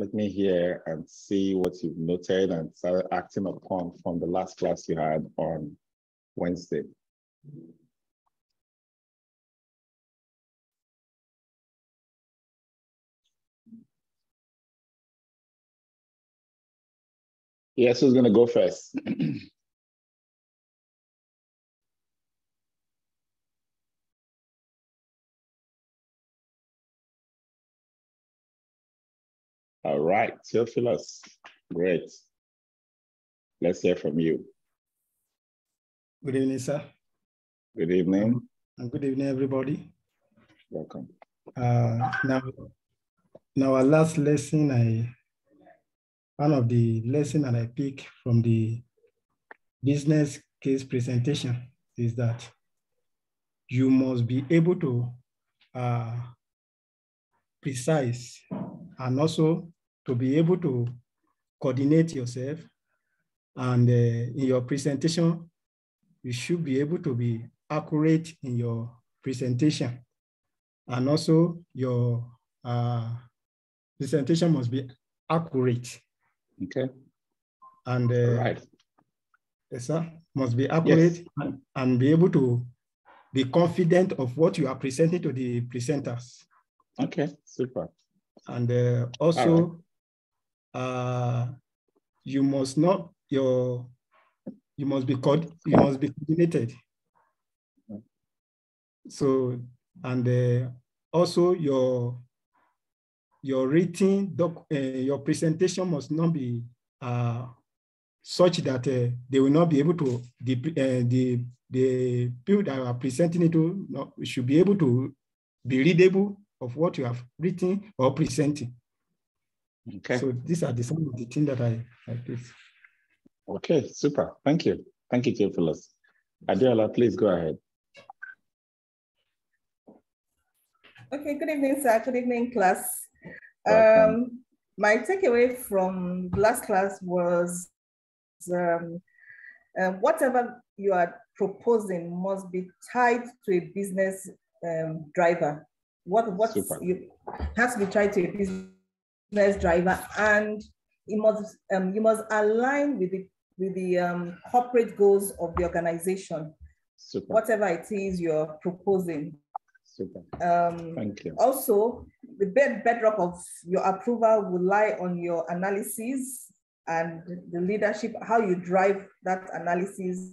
let me hear and see what you've noted and started acting upon from the last class you had on Wednesday. Yes, who's going to go first? All right, Theophilus, great. Let's hear from you. Good evening, sir. Good evening. And good evening, everybody. Welcome. Uh, now, in our last lesson, I one of the lesson that I pick from the business case presentation is that you must be able to uh, precise and also to be able to coordinate yourself. And uh, in your presentation, you should be able to be accurate in your presentation. And also your uh, presentation must be accurate Okay. and uh, Right. yes, sir, must be accurate Yes. and, and be able to be confident of what you are presenting to the presenters. Okay. Super. And uh, also, uh, you must not your you must be called you must be coordinated. So and uh, also your your written doc, uh, your presentation must not be uh, such that uh, they will not be able to the uh, the the people that are presenting it to not, should be able to be readable of what you have written or presenting. Okay. So these are the some of the things that I I did. Okay. Super. Thank you. Thank you, Theophilus. Adela, please go ahead. Okay, good evening, sir. Good evening, class. Um, my takeaway from last class was um, uh, whatever you are proposing must be tied to a business um, driver. What what you has to be tied to a business driver, and it must um, you must align with the with the um, corporate goals of the organization. Super. Whatever it is you're proposing, Super. um, Thank you. also, the bed, bedrock of your approval will lie on your analysis and the leadership, how you drive that analysis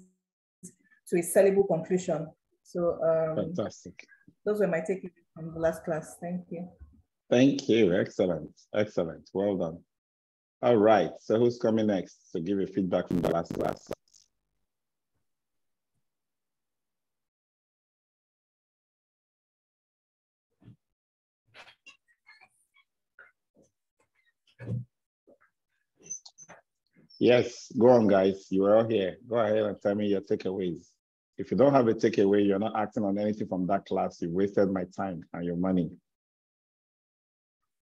to a sellable conclusion. So um, Fantastic. those were my takeaways from the last class. Thank you. Thank you. Excellent. Excellent. Well done. All right. So who's coming next to give you feedback from the last class? Yes, go on, guys. You are all here. Go ahead and tell me your takeaways. If you don't have a takeaway, you're not acting on anything from that class, you wasted my time and your money.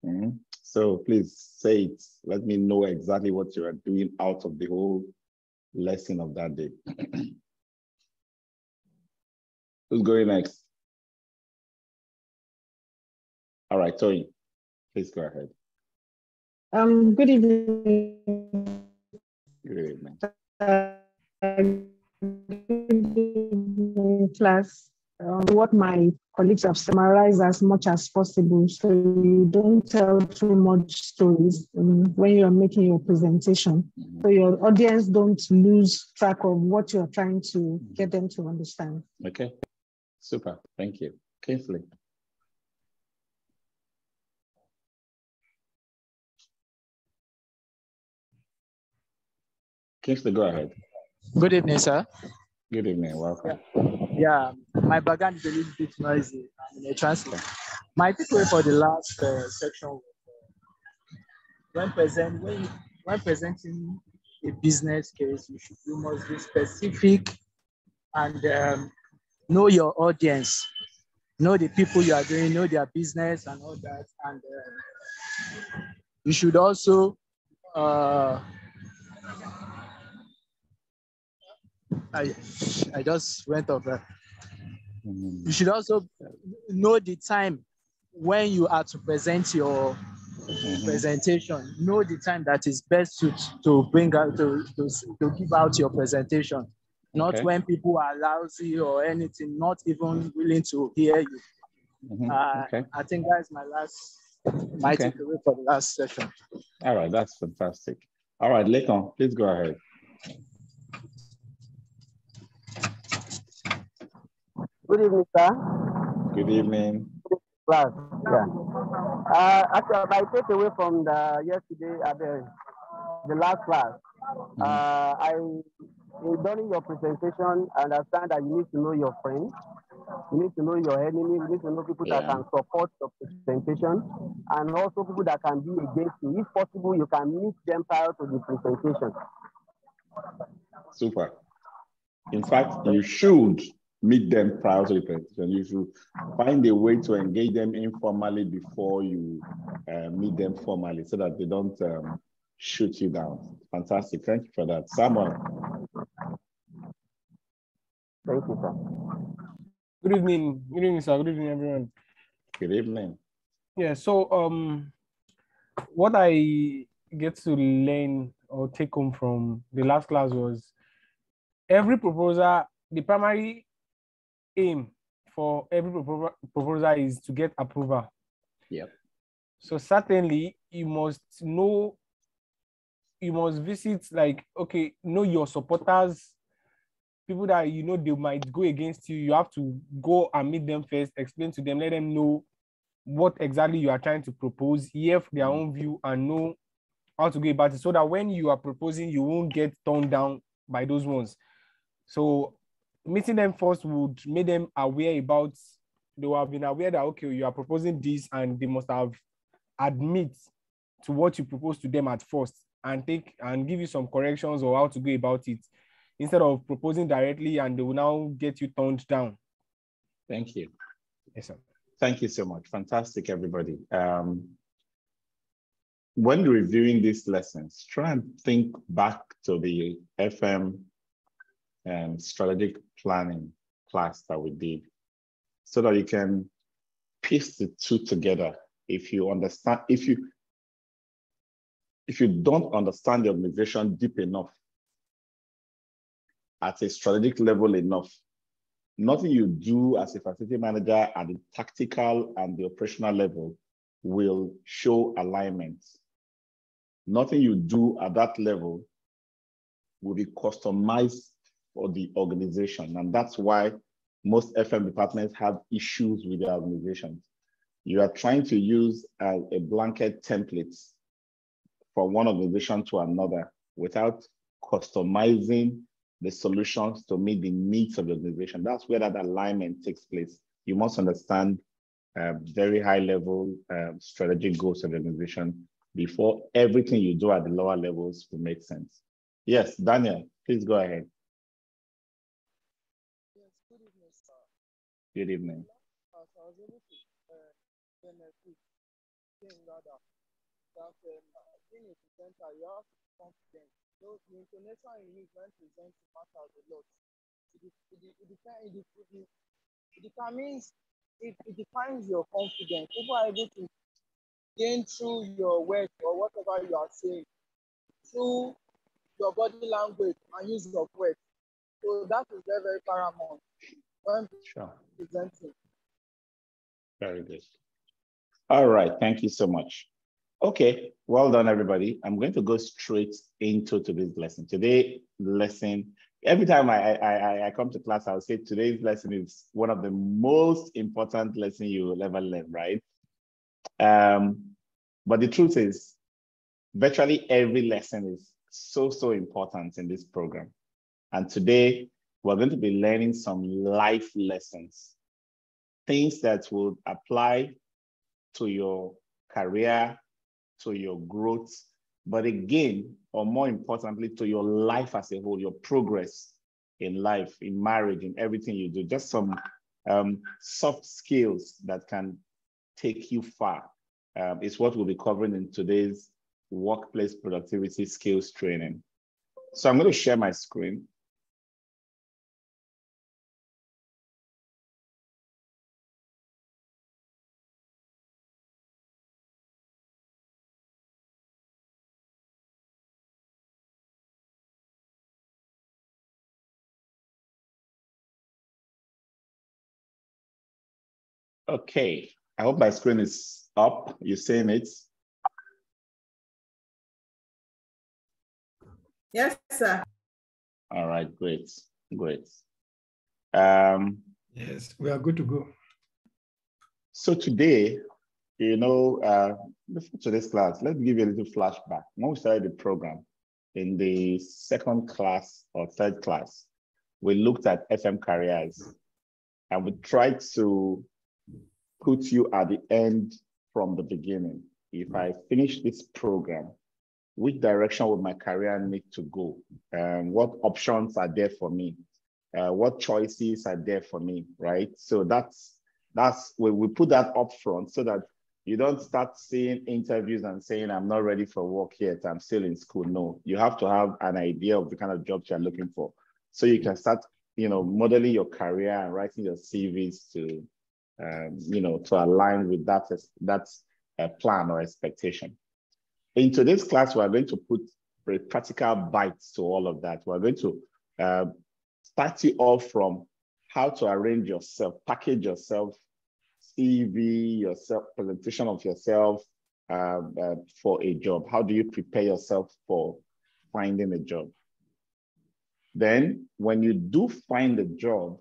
Mhm. So please say it. Let me know exactly what you are doing out of the whole lesson of that day. Who's going next? All right, Tony, please go ahead. Um, good evening. Good evening. uh, good evening, class. Um, what my colleagues have summarized as much as possible, so you don't tell too much stories um, when you are making your presentation, so your audience don't lose track of what you're trying to get them to understand. Okay, super. Thank you. Kingsley. Kingsley, go ahead. Good evening, sir. Good evening. Welcome. Yeah, my background is a little bit noisy. I'm in a translate. My takeaway for the last uh, section was uh, when present when when presenting a business case, you should you must be specific and um, know your audience, know the people you are doing, know their business and all that, and uh, you should also. I, I just went off. Mhm. you should also know the time when you are to present your mm-hmm. presentation, know the time that is best to, to bring out to, to, to give out your presentation. Not okay. when people are lousy or anything, not even willing to hear you. Mm-hmm. Uh, okay. I think that's my last my okay. takeaway for the last session. All right, that's fantastic. All right, Lekon, please go ahead. Good evening, sir. Good evening. Class, yeah. Uh, actually, my takeaway from the yesterday, uh, the, the last class, mm-hmm. uh, I during your presentation, understand that you need to know your friends, you need to know your enemy, you need to know people yeah. that can support your presentation, and also people that can be against you. If possible, you can meet them prior to the presentation. Super. In fact, you should meet them prior to the presentation. You should find a way to engage them informally before you uh, meet them formally so that they don't um, shoot you down. Fantastic. Thank you for that. Samuel. Thank you, sir. Good evening. Good evening, sir. Good evening, everyone. Good evening. Yeah, so um, what I get to learn or take home from the last class was every proposal, the primary aim for every proposal is to get approval. Yep. So certainly you must know, you must visit like, okay, know your supporters, people that you know they might go against you. You have to go and meet them first, explain to them, let them know what exactly you are trying to propose, hear their own view, and know how to go about it so that when you are proposing, you won't get turned down by those ones. So meeting them first would make them aware about they will have been aware that okay, you are proposing this, and they must have admit to what you propose to them at first and take and give you some corrections or how to go about it instead of proposing directly and they will now get you toned down. Thank you. Yes, sir. Thank you so much. Fantastic, everybody. Um, when reviewing these lessons, try and think back to the FM and strategic planning class that we did so that you can piece the two together. If you understand, if you if you don't understand the organization deep enough at a strategic level enough, nothing you do as a facility manager at the tactical and the operational level will show alignment. Nothing you do at that level will be customized for the organization. And that's why most FM departments have issues with their organizations. You are trying to use a, a blanket template from one organization to another without customizing the solutions to meet the needs of the organization. That's where that alignment takes place. You must understand uh, very high level uh, strategic goals of the organization before everything you do at the lower levels will make sense. Yes, Daniel, please go ahead. Yes, good evening, sir. Good evening. I was able to uh, benefit rather that um, being a presenter, you have to be evening. so the intonation you use when presenting matters a lot. It, it, it, it, it, it, it determines, it, it defines your confidence. People are able to gain through your words or whatever you are saying, through your body language and use of words. So that is very, very paramount when sure. presenting. Very good. All right, thank you so much. Okay, well done, everybody. I'm going to go straight into today's lesson. Today lesson, every time I, I, I come to class, I'll say today's lesson is one of the most important lesson you will ever learn, right? Um, but the truth is, virtually every lesson is so, so important in this program. And today, we're going to be learning some life lessons, things that will apply to your career, to your growth, but again, or more importantly, to your life as a whole, your progress in life, in marriage, in everything you do. Just some um, soft skills that can take you far um, is what we'll be covering in today's workplace productivity skills training. So I'm going to share my screen. Okay, I hope my screen is up. You're seeing it? Yes, sir. All right, great, great. Um, yes, we are good to go. So today, you know, uh, before today's class, let me give you a little flashback. When we started the program in the second class or third class, we looked at FM careers and we tried to put you at the end from the beginning. If I finish this program, which direction would my career need to go? And what options are there for me? Uh, what choices are there for me, right? So that's that's we, we put that up front so that you don't start seeing interviews and saying i'm not ready for work yet i'm still in school no you have to have an idea of the kind of jobs you're looking for so you can start you know modeling your career and writing your cvs to um, you know to align with that that uh, plan or expectation in today's class we're going to put practical bites to all of that we're going to uh, start you off from how to arrange yourself package yourself CV, yourself, presentation of yourself uh, uh, for a job? How do you prepare yourself for finding a job? Then, when you do find a job,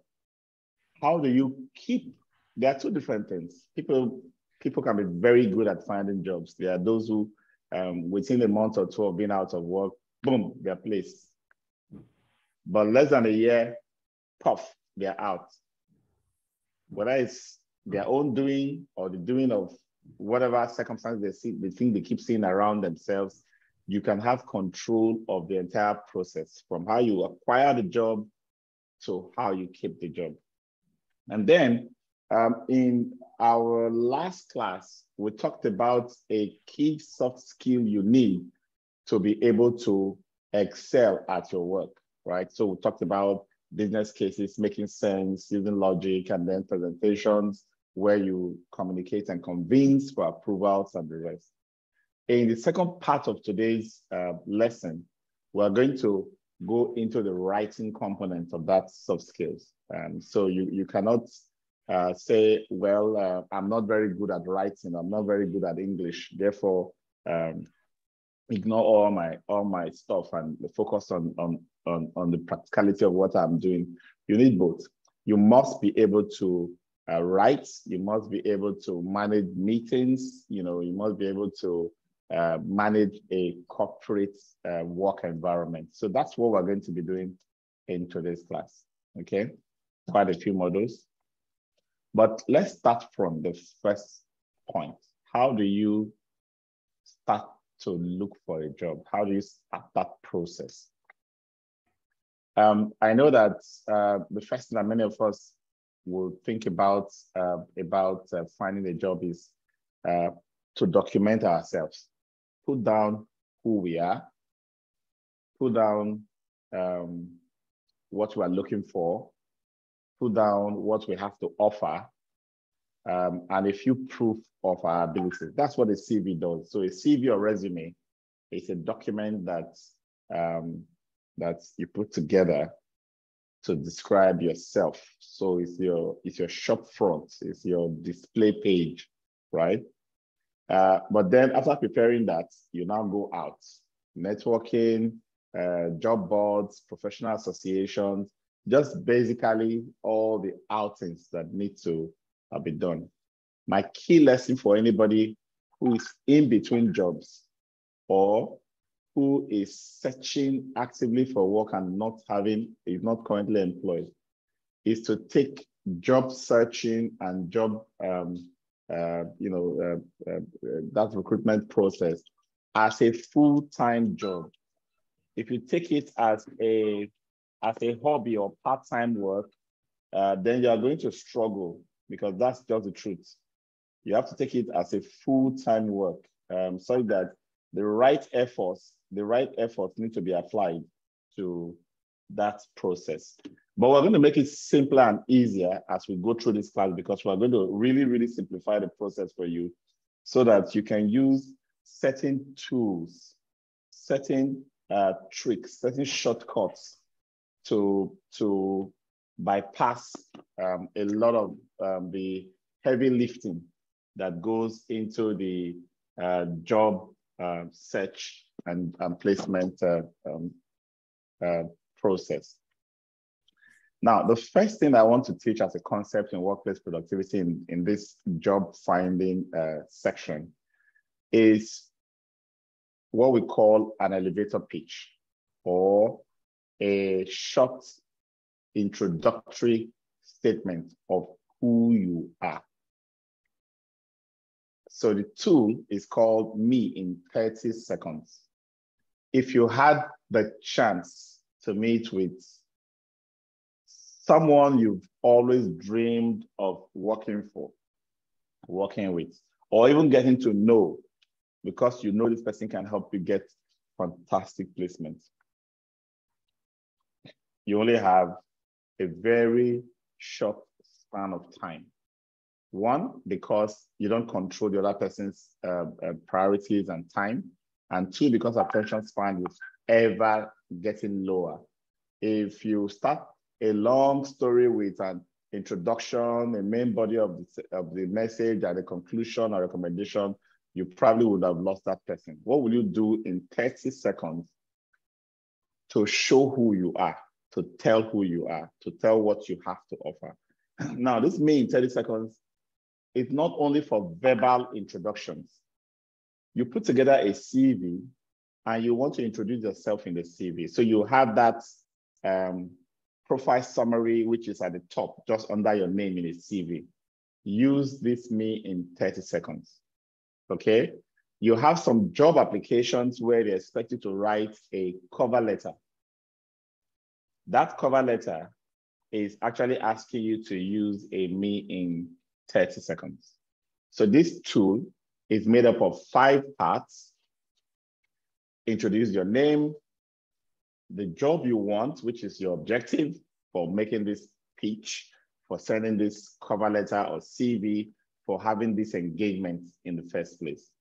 how do you keep? There are two different things. People people can be very good at finding jobs. There are those who, um, within a month or two of being out of work, boom, they're placed. But less than a year, puff, they're out. Whether it's their own doing or the doing of whatever circumstance they see, they think they keep seeing around themselves, you can have control of the entire process from how you acquire the job to how you keep the job. And then um, in our last class, we talked about a key soft skill you need to be able to excel at your work, right? So we talked about business cases making sense, using logic, and then presentations, where you communicate and convince for approvals and the rest. In the second part of today's uh, lesson, we're going to go into the writing component of that soft skills. Um, so you, you cannot uh, say, well, uh, I'm not very good at writing, I'm not very good at English, therefore um, ignore all my all my stuff and focus on, on, on, on the practicality of what I'm doing. You need both. You must be able to uh, rights. You must be able to manage meetings. You know, you must be able to uh, manage a corporate uh, work environment. So that's what we're going to be doing in today's class. Okay, quite a few models. But let's start from the first point. How do you start to look for a job? How do you start that process? Um, I know that uh, the first thing that many of us will think about uh, about uh, finding a job is uh, to document ourselves, put down who we are, put down um, what we are looking for, put down what we have to offer, um, and a few proof of our abilities. That's what a CV does. So a CV or resume is a document that um, that you put together to describe yourself. So it's your it's your shop front, it's your display page, right? Uh, but then after preparing that, you now go out, networking, uh, job boards, professional associations, just basically all the outings that need to uh, be done. My key lesson for anybody who is in between jobs or who is searching actively for work and not having, is not currently employed, is to take job searching and job, um, uh, you know, uh, uh, that recruitment process as a full-time job. If you take it as a as a hobby or part-time work, uh, then you are going to struggle because that's just the truth. You have to take it as a full-time work um, so that the right efforts the right efforts need to be applied to that process. But we're going to make it simpler and easier as we go through this class because we're going to really, really simplify the process for you so that you can use certain tools, certain uh, tricks, certain shortcuts to, to bypass um, a lot of um, the heavy lifting that goes into the uh, job uh, search and, and placement uh, um, uh, process. Now, the first thing I want to teach as a concept in workplace productivity in, in this job finding uh, section is what we call an elevator pitch or a short introductory statement of who you are. So the tool is called Me in 30 Seconds. If you had the chance to meet with someone you've always dreamed of working for, working with, or even getting to know because you know this person can help you get fantastic placements. You only have a very short span of time. One, because you don't control the other person's uh, uh, priorities and time. And two, because attention span is ever getting lower. If you start a long story with an introduction, a main body of the, of the message, and a conclusion or recommendation, you probably would have lost that person. What will you do in 30 seconds to show who you are, to tell who you are, to tell what you have to offer? now, this me in 30 seconds is not only for verbal introductions. You put together a CV and you want to introduce yourself in the CV. So you have that um, profile summary, which is at the top, just under your name in a CV. Use this me in 30 seconds, okay? You have some job applications where they expect you to write a cover letter. That cover letter is actually asking you to use a me in 30 seconds. So this tool is made up of five parts. Introduce your name, the job you want, which is your objective for making this pitch, for sending this cover letter or CV, for having this engagement in the first place.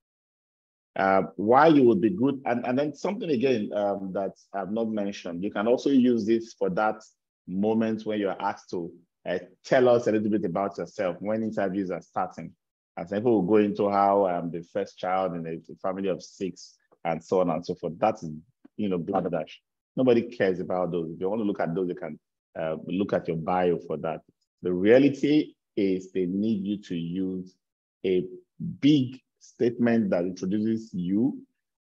Uh, why you would be good, and, and then something again um, that I've not mentioned, you can also use this for that moment when you're asked to uh, tell us a little bit about yourself when interviews are starting. And people will go into how um, the first child in a family of six and so on and so forth. That's, you know, dash. Nobody cares about those. If you want to look at those, you can uh, look at your bio for that. The reality is they need you to use a big statement that introduces you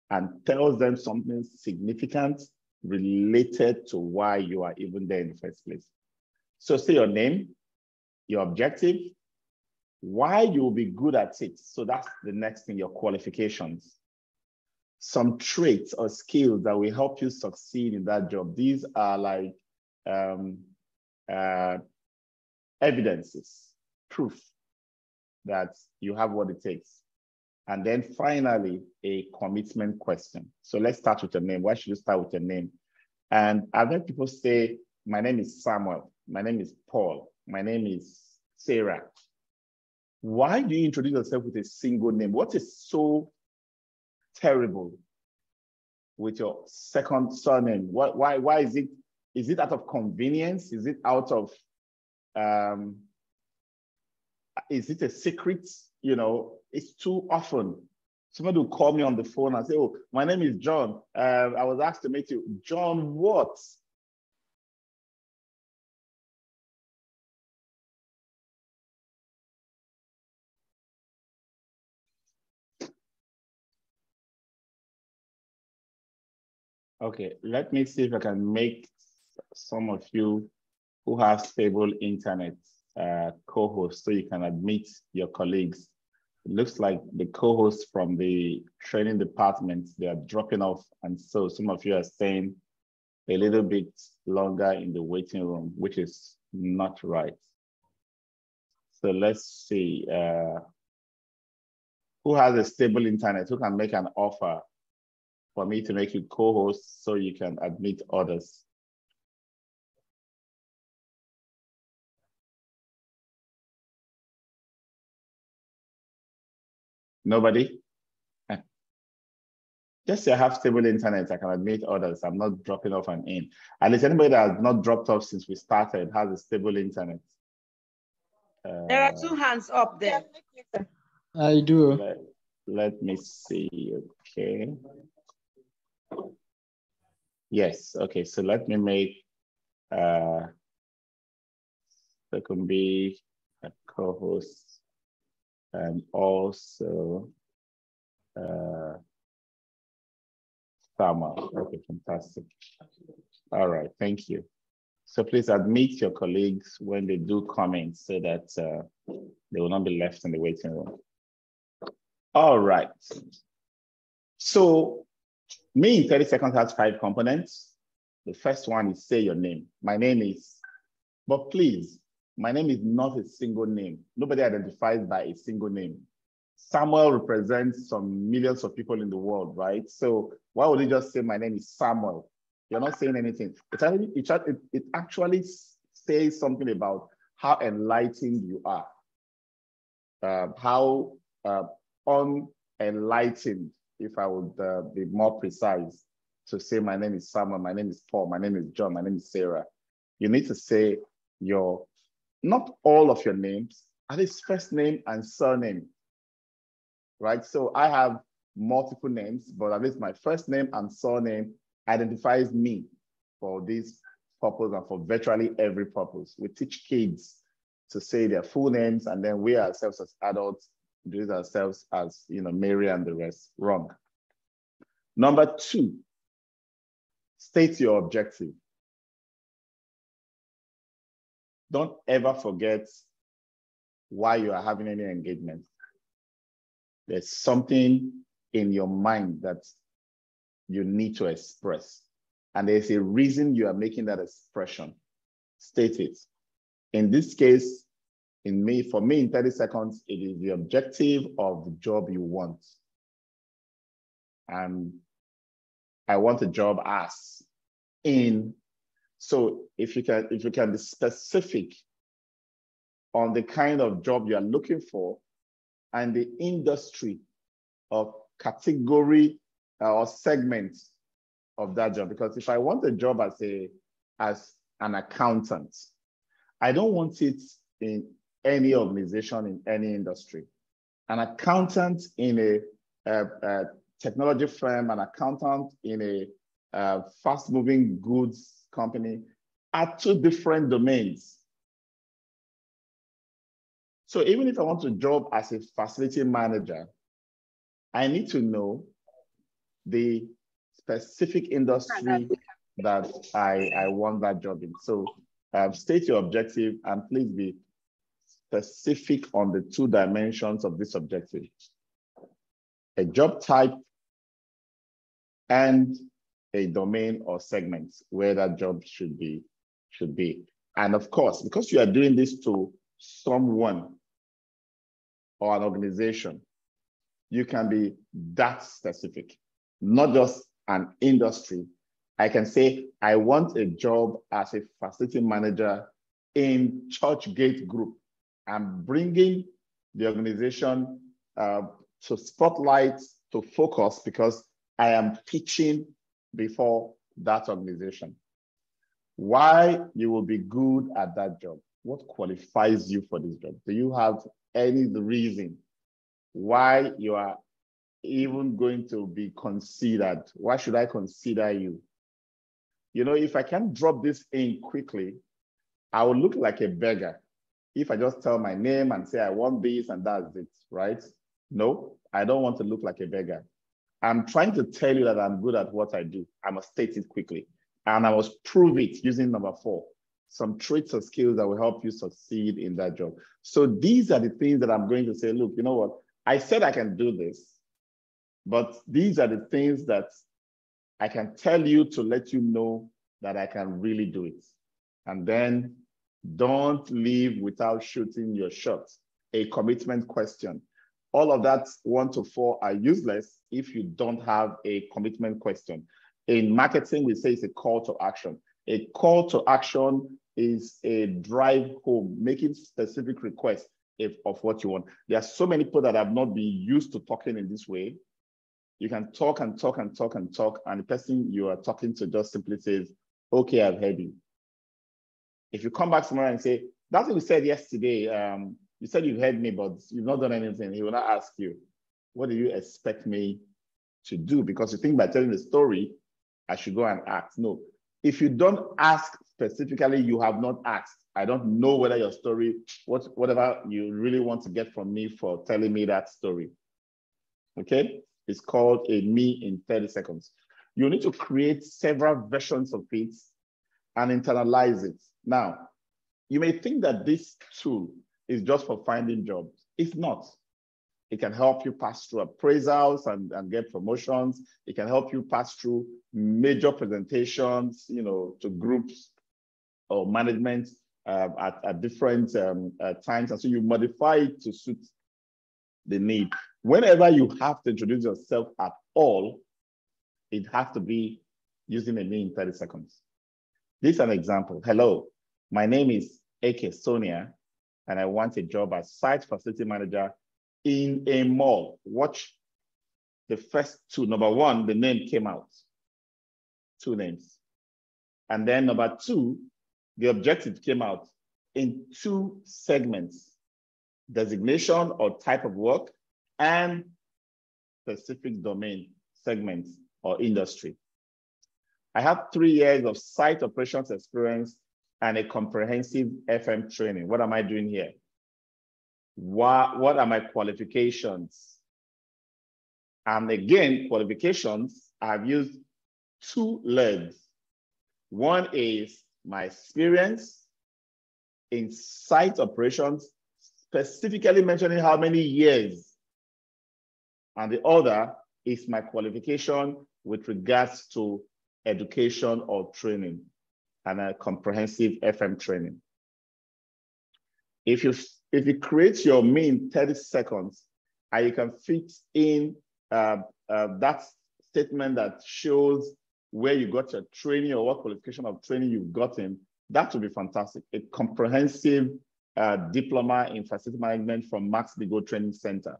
and tells them something significant related to why you are even there in the first place. So say your name, your objective, why you'll be good at it. So that's the next thing, your qualifications. Some traits or skills that will help you succeed in that job. These are like um, uh, evidences, proof that you have what it takes. And then finally, a commitment question. So let's start with your name. Why should you start with your name? And I've heard people say, my name is Samuel. My name is Paul. My name is Sarah. Why do you introduce yourself with a single name? What is so terrible with your second surname? Why, why, why is it? Is it out of convenience? Is it out of, um, is it a secret? You know, it's too often. Somebody will call me on the phone and say, oh, my name is John. Uh, I was asked to meet you. John what? Okay, let me see if I can make some of you who have stable internet uh, co-hosts so you can admit your colleagues. It looks like the co-hosts from the training department, they are dropping off. And so some of you are staying a little bit longer in the waiting room, which is not right. So let's see. Uh, who has a stable internet? Who can make an offer for me to make you co-host so you can admit others. Nobody? Just say I have stable internet, I can admit others. I'm not dropping off and in. And is anybody that has not dropped off since we started has a stable internet? Uh, There are two hands up there. I do. let, let me see. Okay. Yes. Okay. So let me make uh, there can be a co-host and also uh, Samuel. Okay, fantastic. All right, thank you. So please admit your colleagues when they do comment so that uh, they will not be left in the waiting room. All right. So me in 30 seconds has five components. The first one is say your name. My name is, but please, my name is not a single name. Nobody identifies by a single name. Samuel represents some millions of people in the world, right? So why would you just say my name is Samuel? You're not saying anything. It actually, it, it actually says something about how enlightened you are, uh, how uh, unenlightened, if I would uh, be more precise, to say my name is Samuel, my name is Paul, my name is John, my name is Sarah. You need to say your, not all of your names, at least first name and surname, right? So I have multiple names, but at least my first name and surname identifies me for this purpose and for virtually every purpose. We teach kids to say their full names and then we ourselves as adults introduce ourselves as, you know, Mary and the rest. Wrong. Number two, state your objective. Don't ever forget why you are having any engagement. There's something in your mind that you need to express. And there's a reason you are making that expression. State it. In this case, in me, for me, in 30 seconds, it is the objective of the job you want. And I want a job as in. So if you can, if you can be specific on the kind of job you are looking for and the industry or category uh, or segment of that job. Because if I want a job as a as an accountant, I don't want it in any organization in any industry. An accountant in a, a, a technology firm, an accountant in a, a fast-moving goods company are two different domains. So even if I want to job as a facility manager, I need to know the specific industry that I, I want that job in. So um, state your objective and please be specific on the two dimensions of this objective. A job type and a domain or segment where that job should be, should be. And of course, because you are doing this to someone or an organization, you can be that specific, not just an industry. I can say, I want a job as a facility manager in Churchgate Group. I'm bringing the organization uh, to spotlight, to focus, because I am pitching before that organization. Why you will be good at that job? What qualifies you for this job? Do you have any reason why you are even going to be considered? Why should I consider you? You know, if I can drop this in quickly, I will look like a beggar if I just tell my name and say I want this and that's it, right? No, I don't want to look like a beggar. I'm trying to tell you that I'm good at what I do. I must state it quickly. And I must prove it using number four, some traits or skills that will help you succeed in that job. So these are the things that I'm going to say, look, you know what? I said I can do this, but these are the things that I can tell you to let you know that I can really do it. And then don't leave without shooting your shot. A commitment question. All of that one to four are useless if you don't have a commitment question. In marketing, we say it's a call to action. A call to action is a drive home, making specific requests if, of what you want. There are so many people that have not been used to talking in this way. You can talk and talk and talk and talk, and the person you are talking to just simply says, okay, I've heard you. If you come back tomorrow and say, that's what we said yesterday. Um, you said you've heard me, but you've not done anything. He will not ask you, what do you expect me to do? Because you think by telling the story, I should go and act. No. If you don't ask specifically, you have not asked. I don't know whether your story, what, whatever you really want to get from me for telling me that story. Okay? It's called a me in 30 seconds. You need to create several versions of it and internalize it. Now, you may think that this tool is just for finding jobs. It's not. It can help you pass through appraisals and, and get promotions. It can help you pass through major presentations, you know, to groups or management uh, at, at different um, uh, times. And so you modify it to suit the need. Whenever you have to introduce yourself at all, it has to be using a name in 30 seconds. This is an example. Hello, my name is AK Sonia, and I want a job as site facility manager in a mall. Watch the first two. Number one, the name came out, two names. And then number two, the objective came out in two segments, designation or type of work and specific domain segments or industry. I have three years of site operations experience and a comprehensive FM training. What am I doing here? What, what are my qualifications? And again, qualifications, I've used two legs. One is my experience in site operations, specifically mentioning how many years. And the other is my qualification with regards to education or training and a comprehensive FM training. If you if you create your me in 30 seconds and you can fit in uh, uh, that statement that shows where you got your training or what qualification of training you've gotten, that would be fantastic. A comprehensive uh, diploma in facility management from Max-Migold Training Center.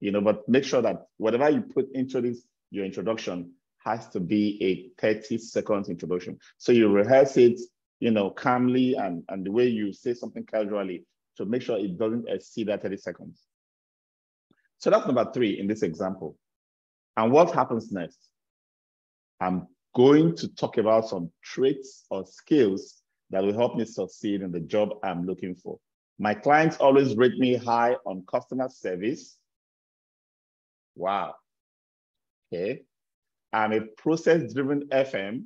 You know, but make sure that whatever you put into this, your introduction has to be a 30 seconds introduction. So you rehearse it, you know, calmly and, and the way you say something casually to make sure it doesn't exceed that 30 seconds. So that's number three in this example. And what happens next? I'm going to talk about some traits or skills that will help me succeed in the job I'm looking for. My clients always rate me high on customer service. Wow. Okay. I'm a process driven FM,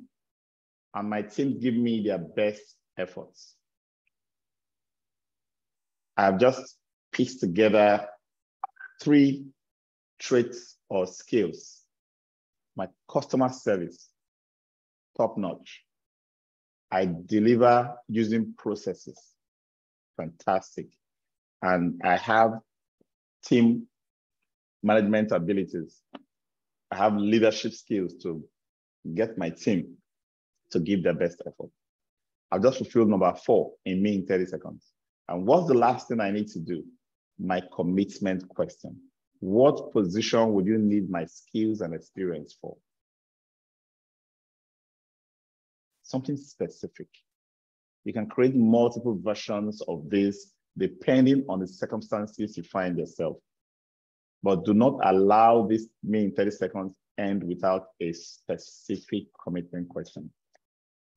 and my team give me their best efforts. I've just pieced together three traits or skills. My customer service, top notch. I deliver using processes, fantastic. And I have team management abilities. I have leadership skills to get my team to give their best effort. I've just fulfilled number four in me in 30 seconds. And what's the last thing I need to do? My commitment question. What position would you need my skills and experience for? Something specific. You can create multiple versions of this depending on the circumstances you find yourself. But do not allow this me in 30 seconds end without a specific commitment question.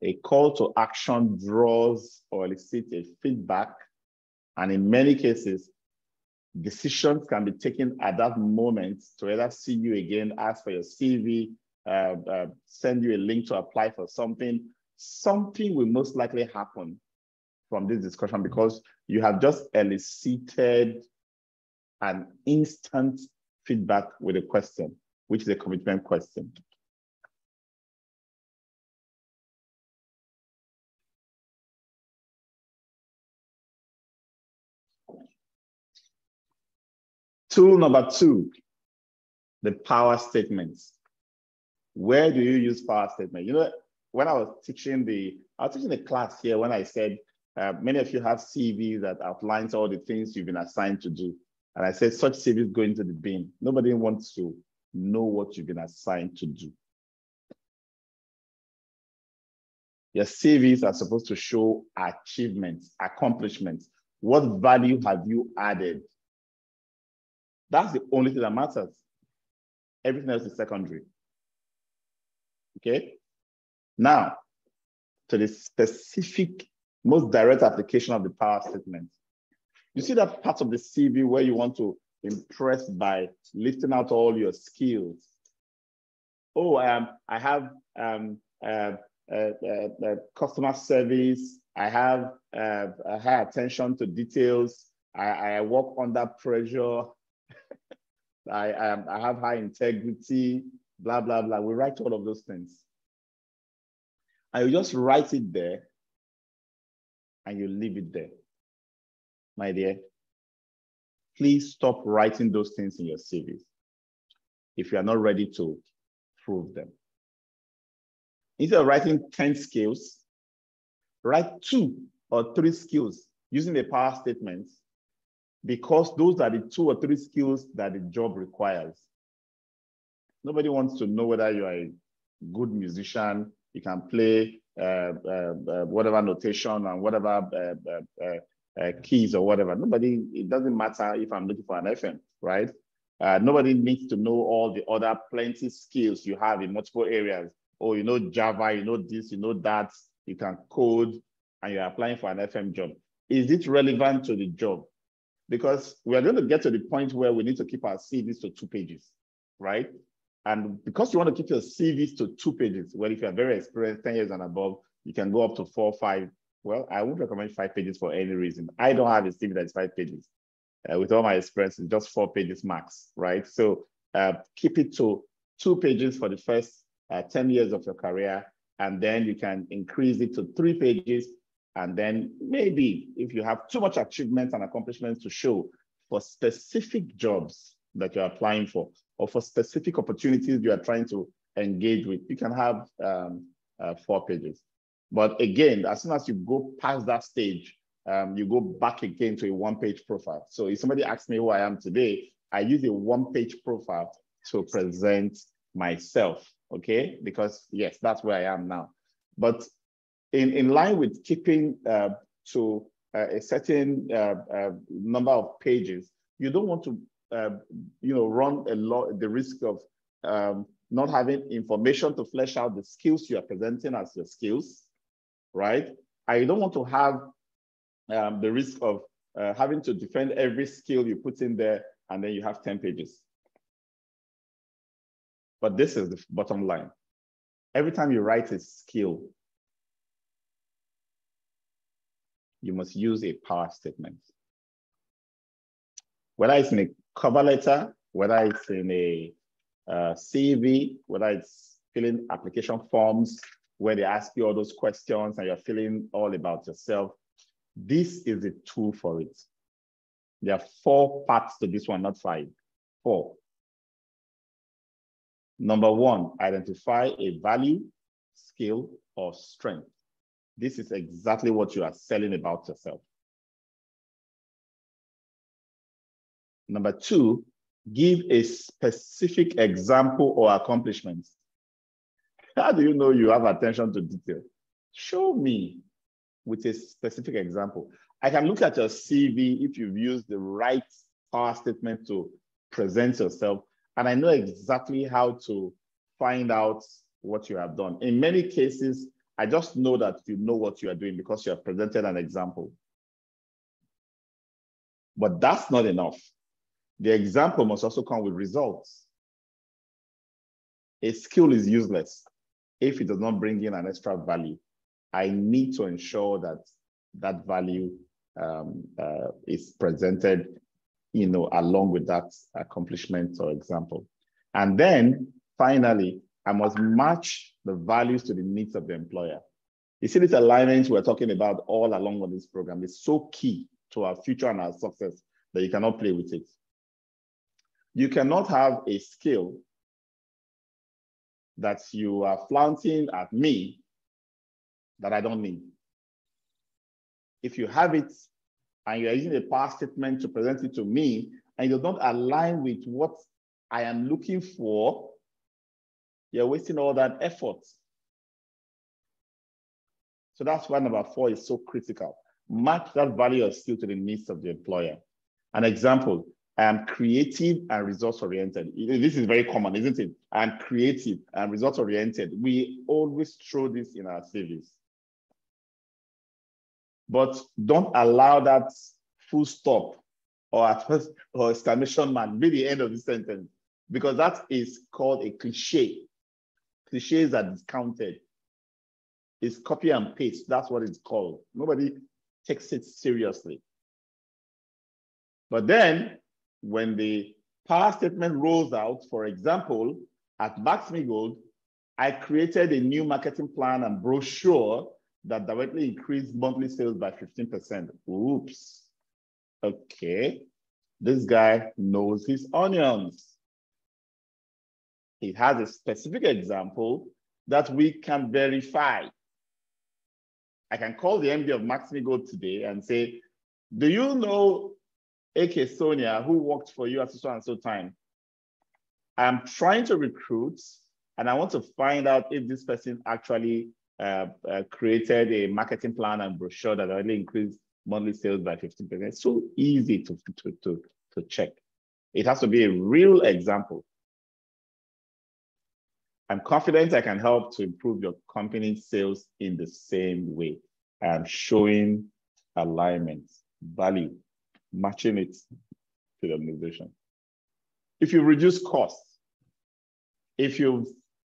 A call to action draws or elicits a feedback and in many cases, decisions can be taken at that moment to either see you again, ask for your CV, uh, uh, send you a link to apply for something. Something will most likely happen from this discussion because you have just elicited an instant feedback with a question, which is a commitment question. Tool number two, the power statements. Where do you use power statement? You know, when I was teaching the, I was teaching the class here when I said, uh, many of you have CVs that outlines all the things you've been assigned to do. And I said, such CVs go into the bin. Nobody wants to know what you've been assigned to do. Your CVs are supposed to show achievements, accomplishments. What value have you added? That's the only thing that matters. Everything else is secondary. Okay? Now, to the specific, most direct application of the power statement. You see that part of the CV where you want to impress by listing out all your skills. Oh, um, I have um, uh, uh, uh, uh customer service. I have uh, high attention to details. I, I work under pressure. I, I, I have high integrity, blah, blah, blah. We write all of those things. And you just write it there and you leave it there. My dear, please stop writing those things in your CVs if you are not ready to prove them. Instead of writing 10 skills, write two or three skills using the power statements because those are the two or three skills that the job requires. Nobody wants to know whether you are a good musician, you can play uh, uh, uh, whatever notation and whatever uh, uh, uh, keys or whatever. Nobody, it doesn't matter if I'm looking for an FM, right? nobody needs to know all the other plenty skills you have in multiple areas. Oh, you know Java, you know this, you know that, you can code, and you're applying for an FM job. Is it relevant to the job? Because we're going to get to the point where we need to keep our CVs to two pages, right? And because you want to keep your CVs to two pages, well, if you're very experienced, 10 years and above, you can go up to four, five. Well, I would recommend five pages for any reason. I don't have a CV that's five pages. Uh, with all my experience, it's just four pages max, right? So uh, keep it to two pages for the first uh, 10 years of your career, and then you can increase it to three pages. And then maybe if you have too much achievements and accomplishments to show for specific jobs that you're applying for, or for specific opportunities you are trying to engage with, you can have um, uh, four pages. But again, as soon as you go past that stage, um, you go back again to a one-page profile. So if somebody asks me who I am today, I use a one-page profile to present myself, okay? Because yes, that's where I am now. But in, in line with keeping uh, to uh, a certain uh, uh number of pages, you don't want to uh, you know, run a lot the risk of um, not having information to flesh out the skills you are presenting as your skills, right? I don't want to have um, the risk of uh, having to defend every skill you put in there and then you have 10 pages. But this is the bottom line. Every time you write a skill, you must use a power statement. Whether it's in a cover letter, whether it's in a uh, CV, whether it's filling application forms where they ask you all those questions and you're feeling all about yourself. This is a tool for it. There are four parts to this one, not five. Four. Number one, identify a value, skill, or strength. This is exactly what you are selling about yourself. Number two, give a specific example or accomplishment. How do you know you have attention to detail? Show me with a specific example. I can look at your CV if you've used the right power statement to present yourself, and I know exactly how to find out what you have done. In many cases, I just know that you know what you are doing because you have presented an example. But that's not enough. The example must also come with results. A skill is useless if it does not bring in an extra value. I need to ensure that that value um, uh, is presented, you know, along with that accomplishment or example. And then finally, I must match the values to the needs of the employer. You see, this alignment we're talking about all along on this program is so key to our future and our success that you cannot play with it. You cannot have a skill that you are flaunting at me that I don't need. If you have it and you're using a power statement to present it to me and you don't align with what I am looking for, you're wasting all that effort. So that's why number four is so critical. Match that value of skill to the needs of the employer. An example, I am creative and results oriented. This is very common, isn't it? I am creative and results oriented. We always throw this in our CVs. But don't allow that full stop or at first or exclamation mark be the end of the sentence because that is called a cliche. Cliches are discounted. It's copy and paste. That's what it's called. Nobody takes it seriously. But then when the power statement rolls out, for example, at Max-Migold, I created a new marketing plan and brochure that directly increased monthly sales by 15%. Oops. Okay. This guy knows his onions. He has a specific example that we can verify. I can call the MD of Max-Migold today and say, do you know AK Sonia who worked for you at so and so time? I'm trying to recruit and I want to find out if this person actually uh, uh, created a marketing plan and brochure that only increased monthly sales by 15%. It's so easy to, to, to, to check. It has to be a real example. I'm confident I can help to improve your company's sales in the same way. I'm showing alignment, value, matching it to the organization. If you reduce costs, if you've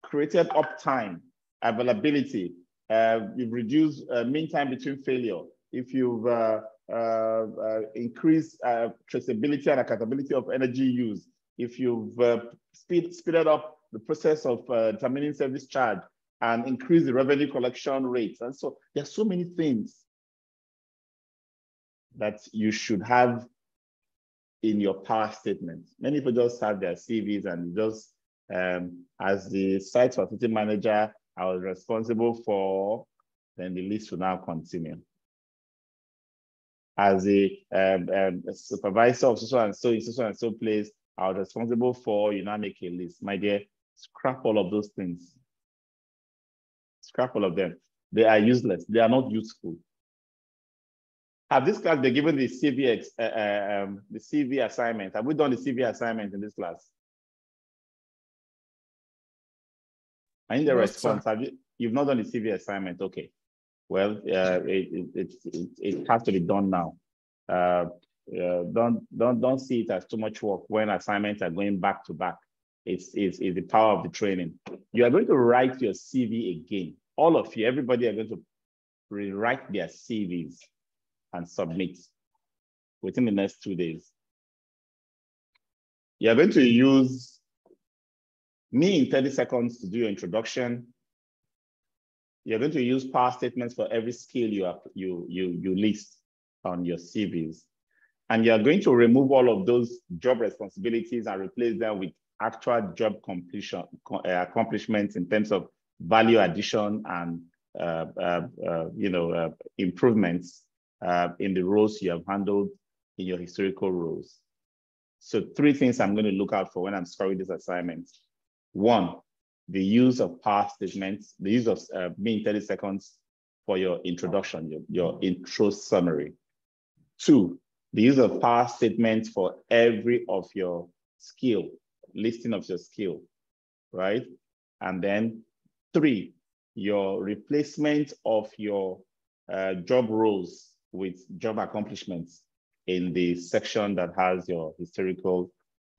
created uptime, availability, uh, you've reduced uh, mean time between failure, if you've uh, uh, uh increased uh, traceability and accountability of energy use, if you've speed, speeded up the process of determining service charge and increase the revenue collection rates. And so there are so many things that you should have in your power statement. Many people just have their CVs and just, um, as the site facility manager, I was responsible for, then the list will now continue. As a, um, um, supervisor of so and so in so and so place, I was responsible for, you now make a list. My dear, scrap all of those things. Scrap all of them. They are useless. They are not useful. Have this class been given the CV, uh, uh, um, the CV assignment? Have we done the CV assignment in this class? I need the response. Have you, you've not done the CV assignment? Okay. Well, uh, it, it, it, it, has to be done now. Uh, uh, don't, don't, don't see it as too much work when assignments are going back to back. It's, it's, it's the power of the training. You are going to write your CV again. All of you, everybody are going to rewrite their CVs and submit within the next two days. You're going to use me in 30 seconds to do your introduction. You're going to use power statements for every skill you, have, you, you, you list on your CVs. And you're going to remove all of those job responsibilities and replace them with actual job completion uh, accomplishments in terms of value addition and uh, uh, uh you know uh, improvements uh, in the roles you have handled in your historical roles. So three things I'm going to look out for when I'm scoring this assignment. One, the use of power statements, the use of uh, me 30 seconds for your introduction, your, your intro summary. Two, the use of power statements for every of your skill, listing of your skill, right? And then three, your replacement of your uh, job roles with job accomplishments in the section that has your historical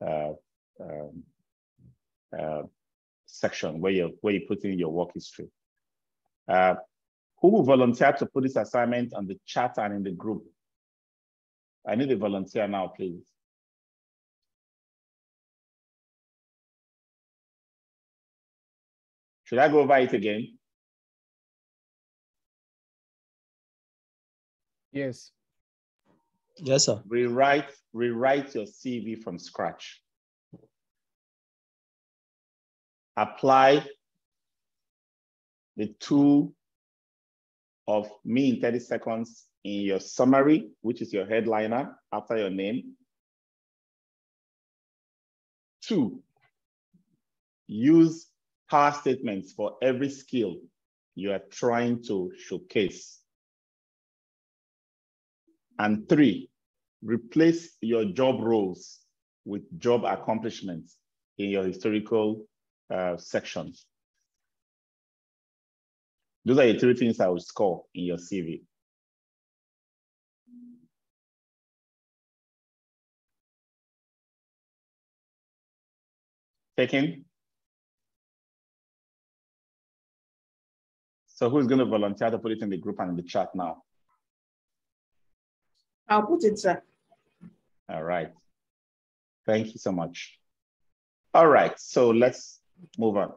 uh, um, uh, section where you where you put in your work history. Uh, who will volunteer to put this assignment on the chat and in the group? I need a volunteer now, please. Should I go over it again? Yes. Yes, sir. Rewrite, rewrite your CV from scratch. Apply the tool of me in 30 seconds in your summary, which is your headliner after your name. Two, use power statements for every skill you are trying to showcase. And three, replace your job roles with job accomplishments in your historical uh, sections. Those are the three things I would score in your CV. Taken? So who's going to volunteer to put it in the group and in the chat now? I'll put it, sir. All right. Thank you so much. All right, so let's move on.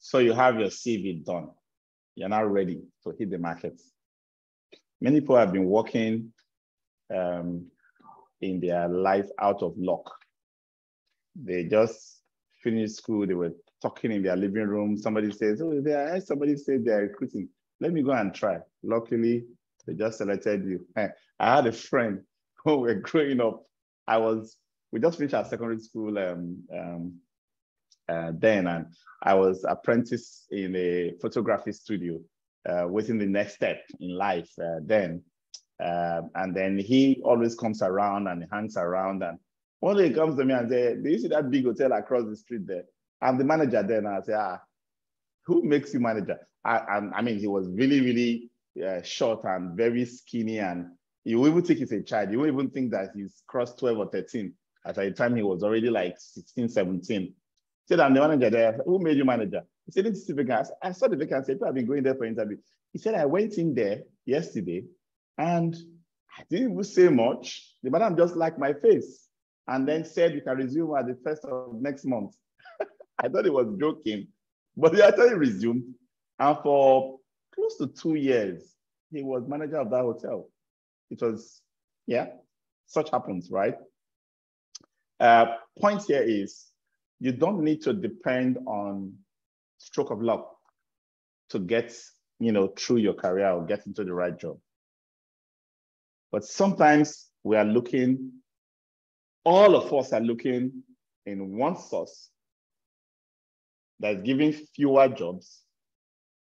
So you have your CV done. You're now ready to hit the market. Many people have been working um, in their life out of luck. They just finished school, they were talking in their living room. Somebody says, Oh, there, somebody said they're recruiting. Let me go and try. Luckily, they just selected you. I had a friend who were growing up. I was, we just finished our secondary school um, um, uh, then, and I was apprentice in a photography studio, uh, waiting the next step in life uh, then. Uh, and then he always comes around and hangs around. And one day he comes to me and says, Do you see that big hotel across the street there? I'm the manager there. And I say, Ah, who makes you manager? I, I, I mean, he was really, really uh, short and very skinny. And you even think he's a child. You won't even think that he's crossed 12 or 13. At the time, he was already like 16, 17. Said, I'm the manager there. Who made you manager? He said, it's the vacancy. I saw the vacancy. People have been going there for interview. He said, I went in there yesterday and I didn't even say much. The madam just liked my face and then said, you can resume at the first of next month. I thought he was joking, but he actually resumed. And for close to two years, he was manager of that hotel. It was, yeah, such happens, right? Uh, point here is you don't need to depend on stroke of luck to get, you know, through your career or get into the right job. But sometimes we are looking, all of us are looking in one source that's giving fewer jobs,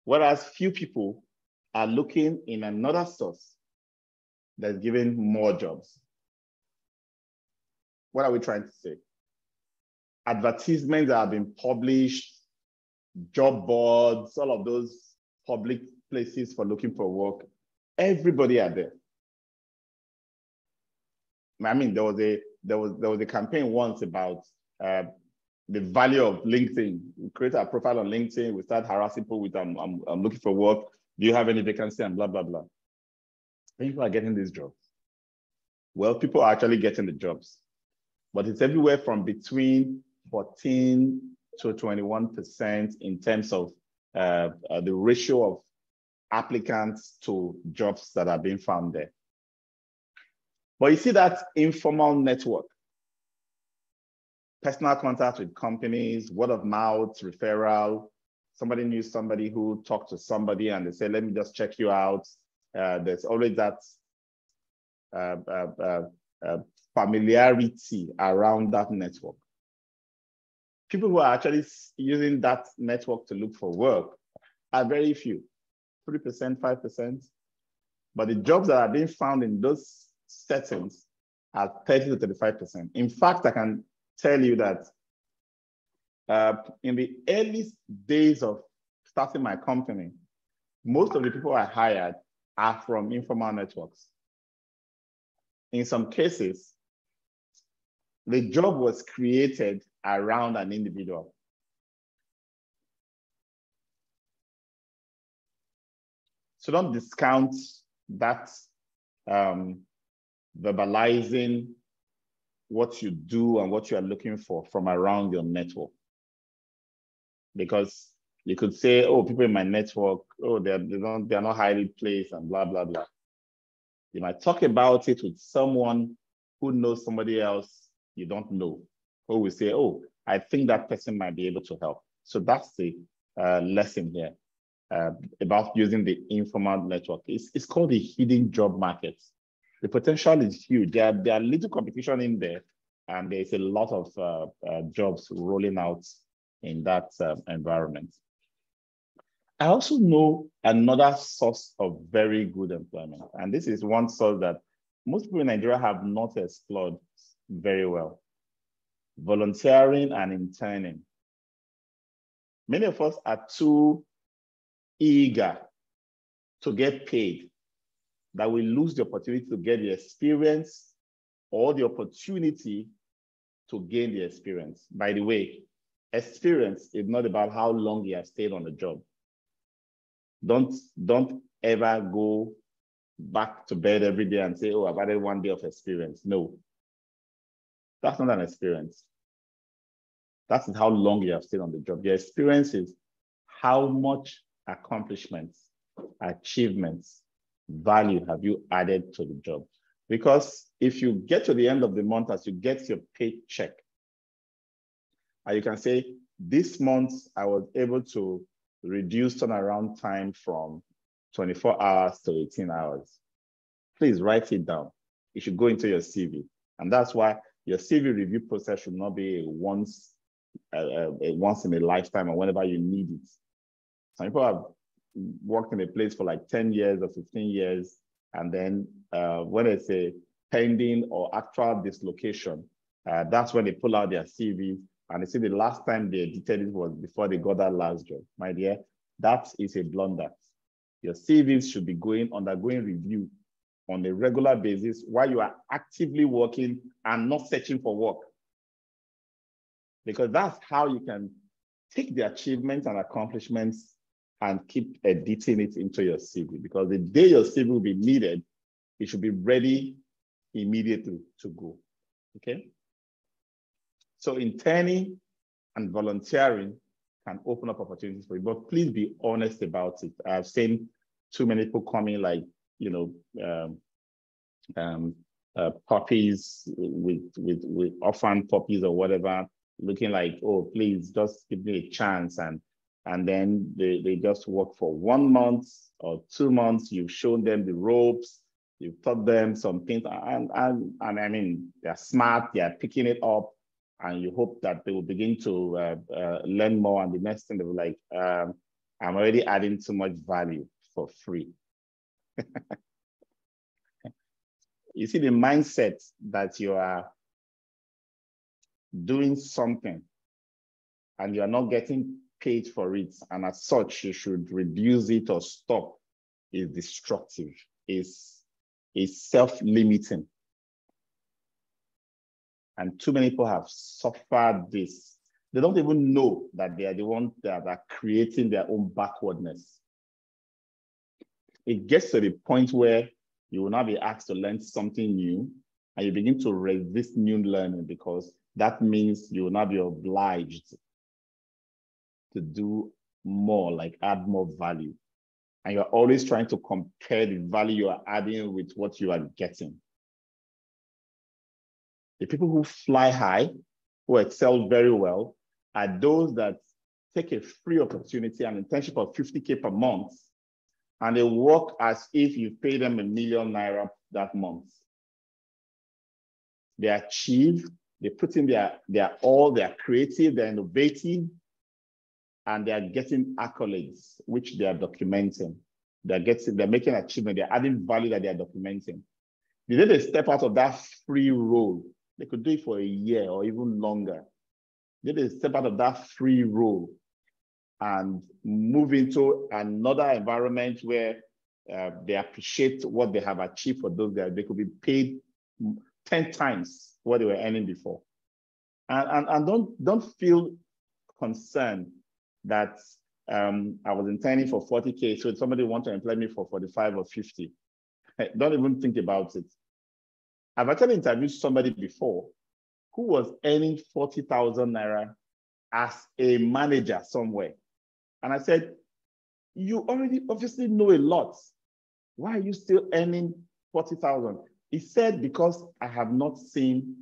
whereas few people are looking in another source that's giving more jobs. What are we trying to say? Advertisements that have been published, job boards, all of those public places for looking for work, everybody are there. I mean, there was a there was there was a campaign once about uh, the value of LinkedIn. We create a profile on LinkedIn. We start harassing people with I'm, I'm, I'm looking for work. Do you have any vacancy and blah blah blah. People are getting these jobs. Well, people are actually getting the jobs, but it's everywhere from between 14 to 21% in terms of uh, uh, the ratio of applicants to jobs that are being found there. But you see that informal network, personal contact with companies, word of mouth, referral. Somebody knew somebody who talked to somebody and they said, let me just check you out. Uh, there's always that uh, uh, uh familiarity around that network. People who are actually using that network to look for work are very few, 3%, 5%. But the jobs that are being found in those settings at 30 to 35%. In fact, I can tell you that uh, in the early days of starting my company, most of the people I hired are from informal networks. In some cases, the job was created around an individual. So don't discount that um, verbalizing what you do and what you are looking for from around your network. Because you could say, oh, people in my network, oh, they're, they don't, they're not highly placed and blah, blah, blah. You might talk about it with someone who knows somebody else you don't know, who will say, oh, I think that person might be able to help. So that's the uh, lesson here uh, about using the informal network. It's, it's called the hidden job market the potential is huge. There there are little competition in there, and there's a lot of uh, uh, jobs rolling out in that uh, environment. I also know another source of very good employment, and this is one source that most people in Nigeria have not explored very well. Volunteering and interning. Many of us are too eager to get paid that we lose the opportunity to get the experience or the opportunity to gain the experience. By the way, experience is not about how long you have stayed on the job. Don't, don't ever go back to bed every day and say, oh, I've added one day of experience. No, that's not an experience. That's how long you have stayed on the job. The experience is how much accomplishments, achievements, value have you added to the job. Because if you get to the end of the month as you get your paycheck, and you can say, this month I was able to reduce turnaround time from 24 hours to 18 hours. Please write it down. It should go into your CV. And that's why your CV review process should not be a once, a, a once in a lifetime or whenever you need it. Some people have worked in a place for like 10 years or 15 years. And then uh, when it's a pending or actual dislocation, uh, that's when they pull out their CV and they say the last time they edited it was before they got that last job. My dear, that is a blunder. Your CVs should be going undergoing review on a regular basis while you are actively working and not searching for work. Because that's how you can take the achievements and accomplishments and keep editing it into your CV. Because the day your CV will be needed, it should be ready immediately to go. Okay? So interning and volunteering can open up opportunities for you, but please be honest about it. I've seen too many people coming like, you know, um, um, uh, puppies with, with, with orphan puppies or whatever, looking like, oh, please just give me a chance. And, and then they, they just work for one month or two months. You've shown them the ropes, you've taught them some things. And, and, and I mean, they're smart, they're picking it up. And you hope that they will begin to uh, uh, learn more. And the next thing they will like, um, I'm already adding too much value for free. you see the mindset that you are doing something and you are not getting paid for it, and as such, you should reduce it or stop, is destructive, is, is self-limiting. And too many people have suffered this. They don't even know that they are the ones that are creating their own backwardness it gets to the point where you will not be asked to learn something new and you begin to resist new learning because that means you will not be obliged to do more, like add more value. And you're always trying to compare the value you are adding with what you are getting. The people who fly high, who excel very well, are those that take a free opportunity, an internship of 50K per month, and they work as if you pay them a million naira that month. They achieve, they put in their, their all, they're creative, they're innovative, and they are getting accolades, which they are documenting. They're getting, they're making achievement, they're adding value that they are documenting. The day they step out of that free role, they could do it for a year or even longer. The day they step out of that free role, and move into another environment where uh, they appreciate what they have achieved for those guys. They could be paid 10 times what they were earning before. And, and, and don't, don't feel concerned that um, I was intending for 40K, so if somebody want to employ me for 45 or 50. Don't even think about it. I've actually interviewed somebody before who was earning 40,000 Naira as a manager somewhere. And I said, you already obviously know a lot. Why are you still earning 40,000? He said, because I have not seen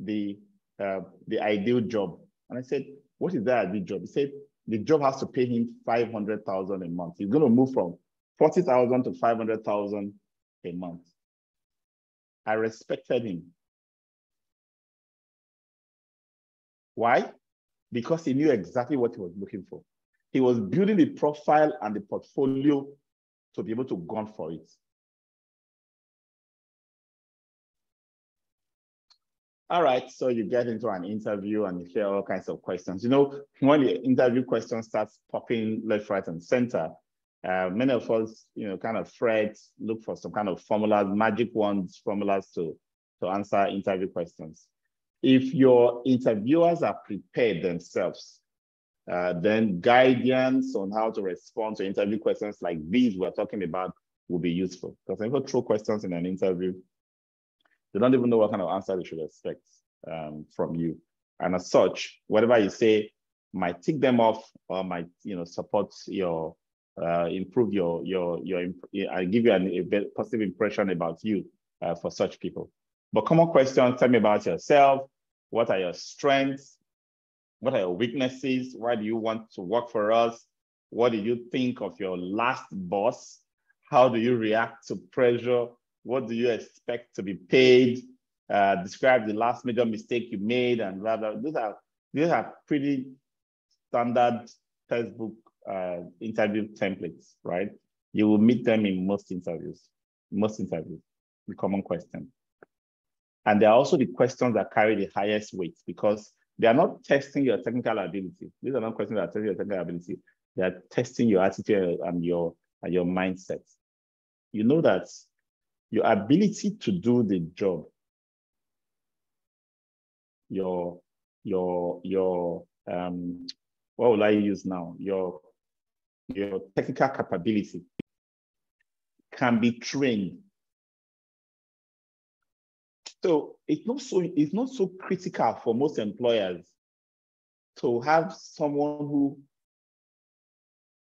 the, uh, the ideal job. And I said, what is that ideal job? He said, the job has to pay him 500,000 a month. He's going to move from 40,000 to 500,000 a month. I respected him. Why? Because he knew exactly what he was looking for. He was building the profile and the portfolio to be able to gun for it. All right, so you get into an interview and you hear all kinds of questions. You know, when the interview question starts popping left, right, and center, uh, many of us, you know, kind of fret, look for some kind of formulas, magic ones, formulas to, to answer interview questions. If your interviewers are prepared themselves, uh, then guidance on how to respond to interview questions like these we're talking about will be useful. Because if you throw questions in an interview, they don't even know what kind of answer they should expect um, from you. And as such, whatever you say might tick them off or might you know support your uh, improve your your your I give you an, a positive impression about you uh, for such people. But common questions: Tell me about yourself. What are your strengths? What are your weaknesses? Why do you want to work for us? What did you think of your last boss? How do you react to pressure? What do you expect to be paid? Uh, describe the last major mistake you made and blah, blah. These are, these are pretty standard textbook uh, interview templates, right? You will meet them in most interviews, most interviews, the common question. And there are also the questions that carry the highest weight because they are not testing your technical ability. These are not questions that are testing your technical ability. They are testing your attitude and your, and your mindset. You know that your ability to do the job, your, your, your, um, what will I use now? Your, your technical capability can be trained. So it's not so it's not so critical for most employers to have someone who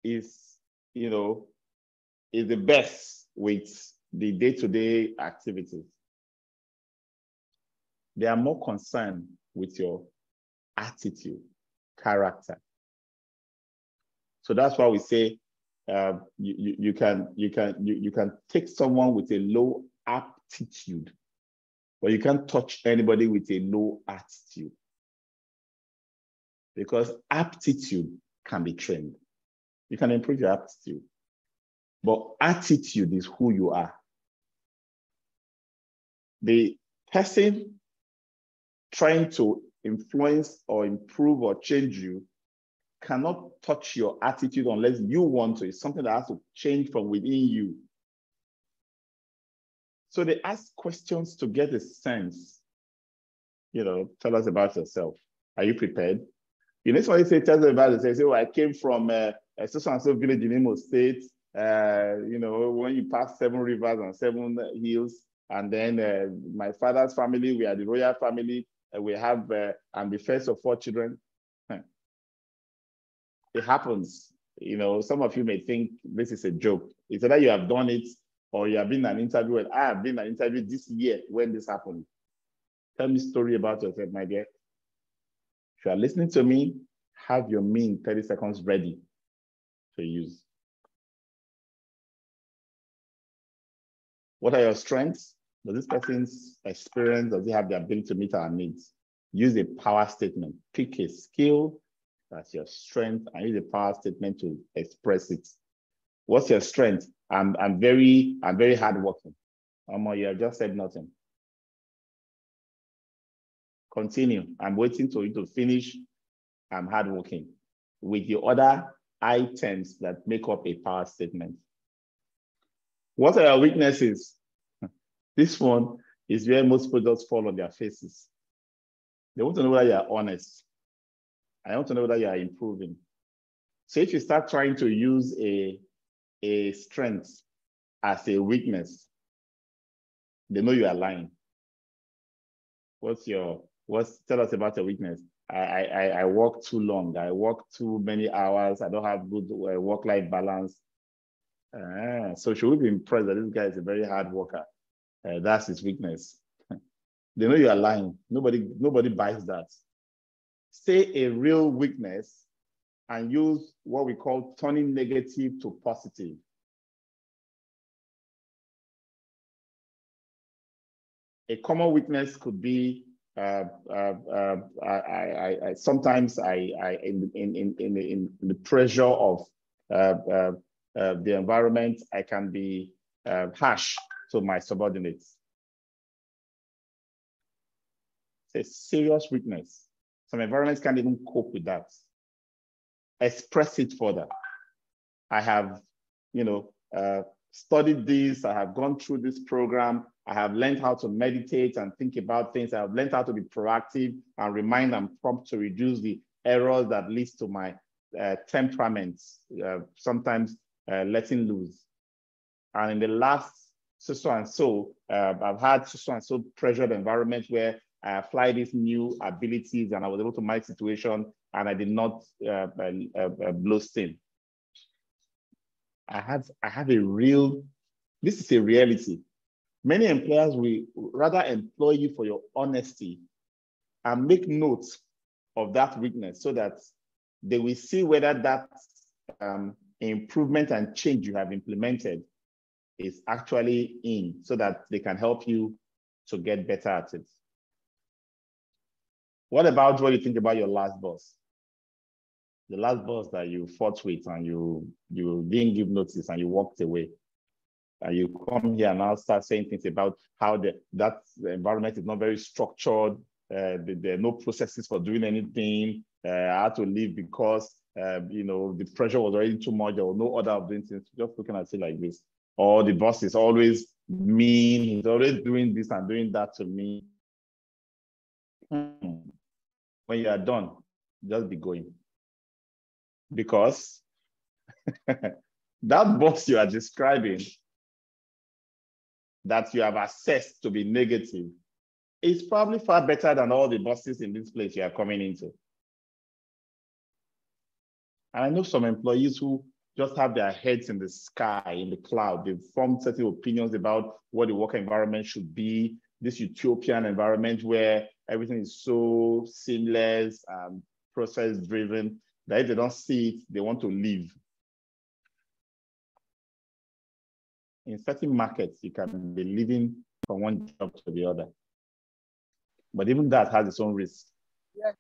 is, you know, is the best with the day-to-day activities. They are more concerned with your attitude, character. So that's why we say uh, you, you, you, can you can you, you can take someone with a low aptitude, but you can't touch anybody with a low attitude. Because aptitude can be trained. You can improve your aptitude. But attitude is who you are. The person trying to influence or improve or change you cannot touch your attitude unless you want to. It's something that has to change from within you. So they ask questions to get a sense. You know, tell us about yourself. Are you prepared? You know, somebody say, tell us about it. Say, oh, I came from uh, a so and so village in Imo State. Uh, you know, when you pass seven rivers and seven hills, and then uh, my father's family, we are the royal family. Uh, we have, uh, I'm the first of four children. It happens. You know, some of you may think this is a joke. It's either you have done it or you have been an interview. I have been an interview this year when this happened. Tell me story about yourself, my dear. If you are listening to me, have your me in 30 seconds ready to use. What are your strengths? Does this person's experience, does he have the ability to meet our needs? Use a power statement. Pick a skill, that's your strength, and use a power statement to express it. What's your strength? I'm, I'm very, I'm very hardworking. Um, you have just said nothing. Continue. I'm waiting for you to finish. I'm hardworking with the other items that make up a power statement. What are your weaknesses? This one is where most people just fall on their faces. They want to know whether you are honest. I want to know whether you are improving. So if you start trying to use a, a strength as a weakness, they know you are lying. What's your, what's, tell us about your weakness. I, I, I work too long. I work too many hours. I don't have good uh, work-life balance. Uh, so should we be impressed that this guy is a very hard worker? Uh, that's his weakness. they know you are lying. Nobody, nobody buys that. Say a real weakness and use what we call turning negative to positive. A common weakness could be uh, uh, uh, I, I, I, sometimes I, in, in, in, in, in the pressure of uh, uh, uh, the environment, I can be harsh to my subordinates. It's a serious weakness. Some environments can't even cope with that. Express it further. I have, you know, studied this. I have gone through this program. I have learned how to meditate and think about things. I have learned how to be proactive and remind and prompt to reduce the errors that leads to my uh, temperaments, uh, sometimes uh, letting loose. And in the last so so and so, uh, I've had so and so pressured environment where I applied these new abilities and I was able to manage situation and I did not uh, uh, blow steam. I have I have a real, this is a reality. Many employers will rather employ you for your honesty and make notes of that weakness so that they will see whether that um, improvement and change you have implemented is actually in so that they can help you to get better at it. What about what you think about your last boss? the last boss that you fought with and you you didn't give notice and you walked away and you come here and now start saying things about how the that environment is not very structured uh, there are no processes for doing anything uh, i had to leave because uh, you know the pressure was already too much. There was no order of doing things. Just looking at it like this. Or the boss is always mean he's always doing this and doing that to me. Hmm. when you are done just be going. Because that boss you are describing that you have assessed to be negative is probably far better than all the bosses in this place you are coming into. And I know some employees who just have their heads in the sky, in the cloud. They've formed certain opinions about what the work environment should be, this utopian environment where everything is so seamless and process driven that if they don't see it, they want to leave. In certain markets, you can be living from one job to the other. But even that has its own risk. Yes.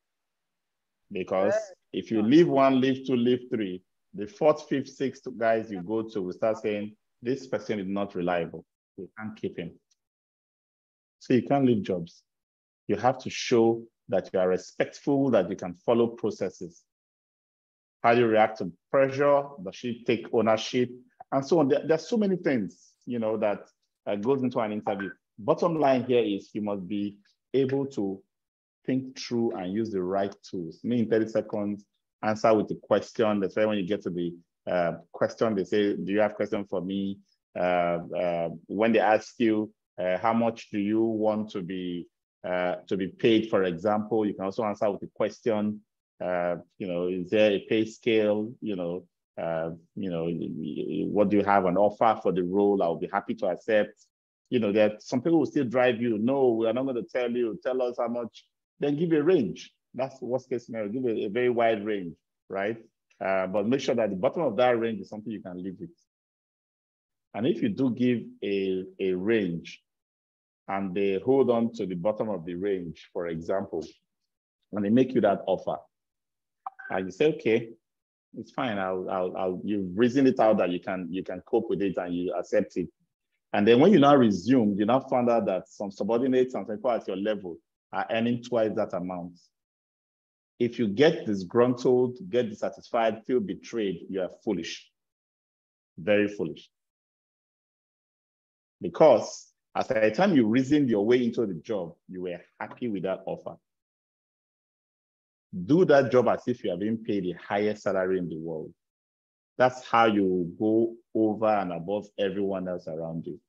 Because if you leave one, leave two, leave three, the fourth, fifth, sixth guys you go to will start saying, this person is not reliable. You can't keep him. So you can't leave jobs. You have to show that you are respectful, that you can follow processes. How do you react to pressure? Does she take ownership? And so on. There, there's so many things, you know, that uh, goes into an interview. Bottom line here is you must be able to think through and use the right tools. Me in 30 seconds, answer with the question. That's why when you get to the uh, question, they say, do you have question for me? Uh, uh, when they ask you, uh, how much do you want to be uh, to be paid, for example, you can also answer with a question. Uh, you know, is there a pay scale? You know, you know, what do you have an offer for the role? I'll be happy to accept. You know, that some people will still drive you. No, we are not going to tell you. Tell us how much. Then give a range. That's the worst case scenario. Give a, a very wide range, right? Uh, but make sure that the bottom of that range is something you can live with. And if you do give a, a range and they hold on to the bottom of the range, for example, and they make you that offer, and you say, okay, it's fine. I'll, I'll, I'll, you reason it out that you can, you can cope with it and you accept it. And then when you now resume, you now find out that some subordinates and people at your level are earning twice that amount. If you get disgruntled, get dissatisfied, feel betrayed, you are foolish. Very foolish. Because at the time you reasoned your way into the job, you were happy with that offer do that job as if you are being paid the highest salary in the world. That's how you go over and above everyone else around you.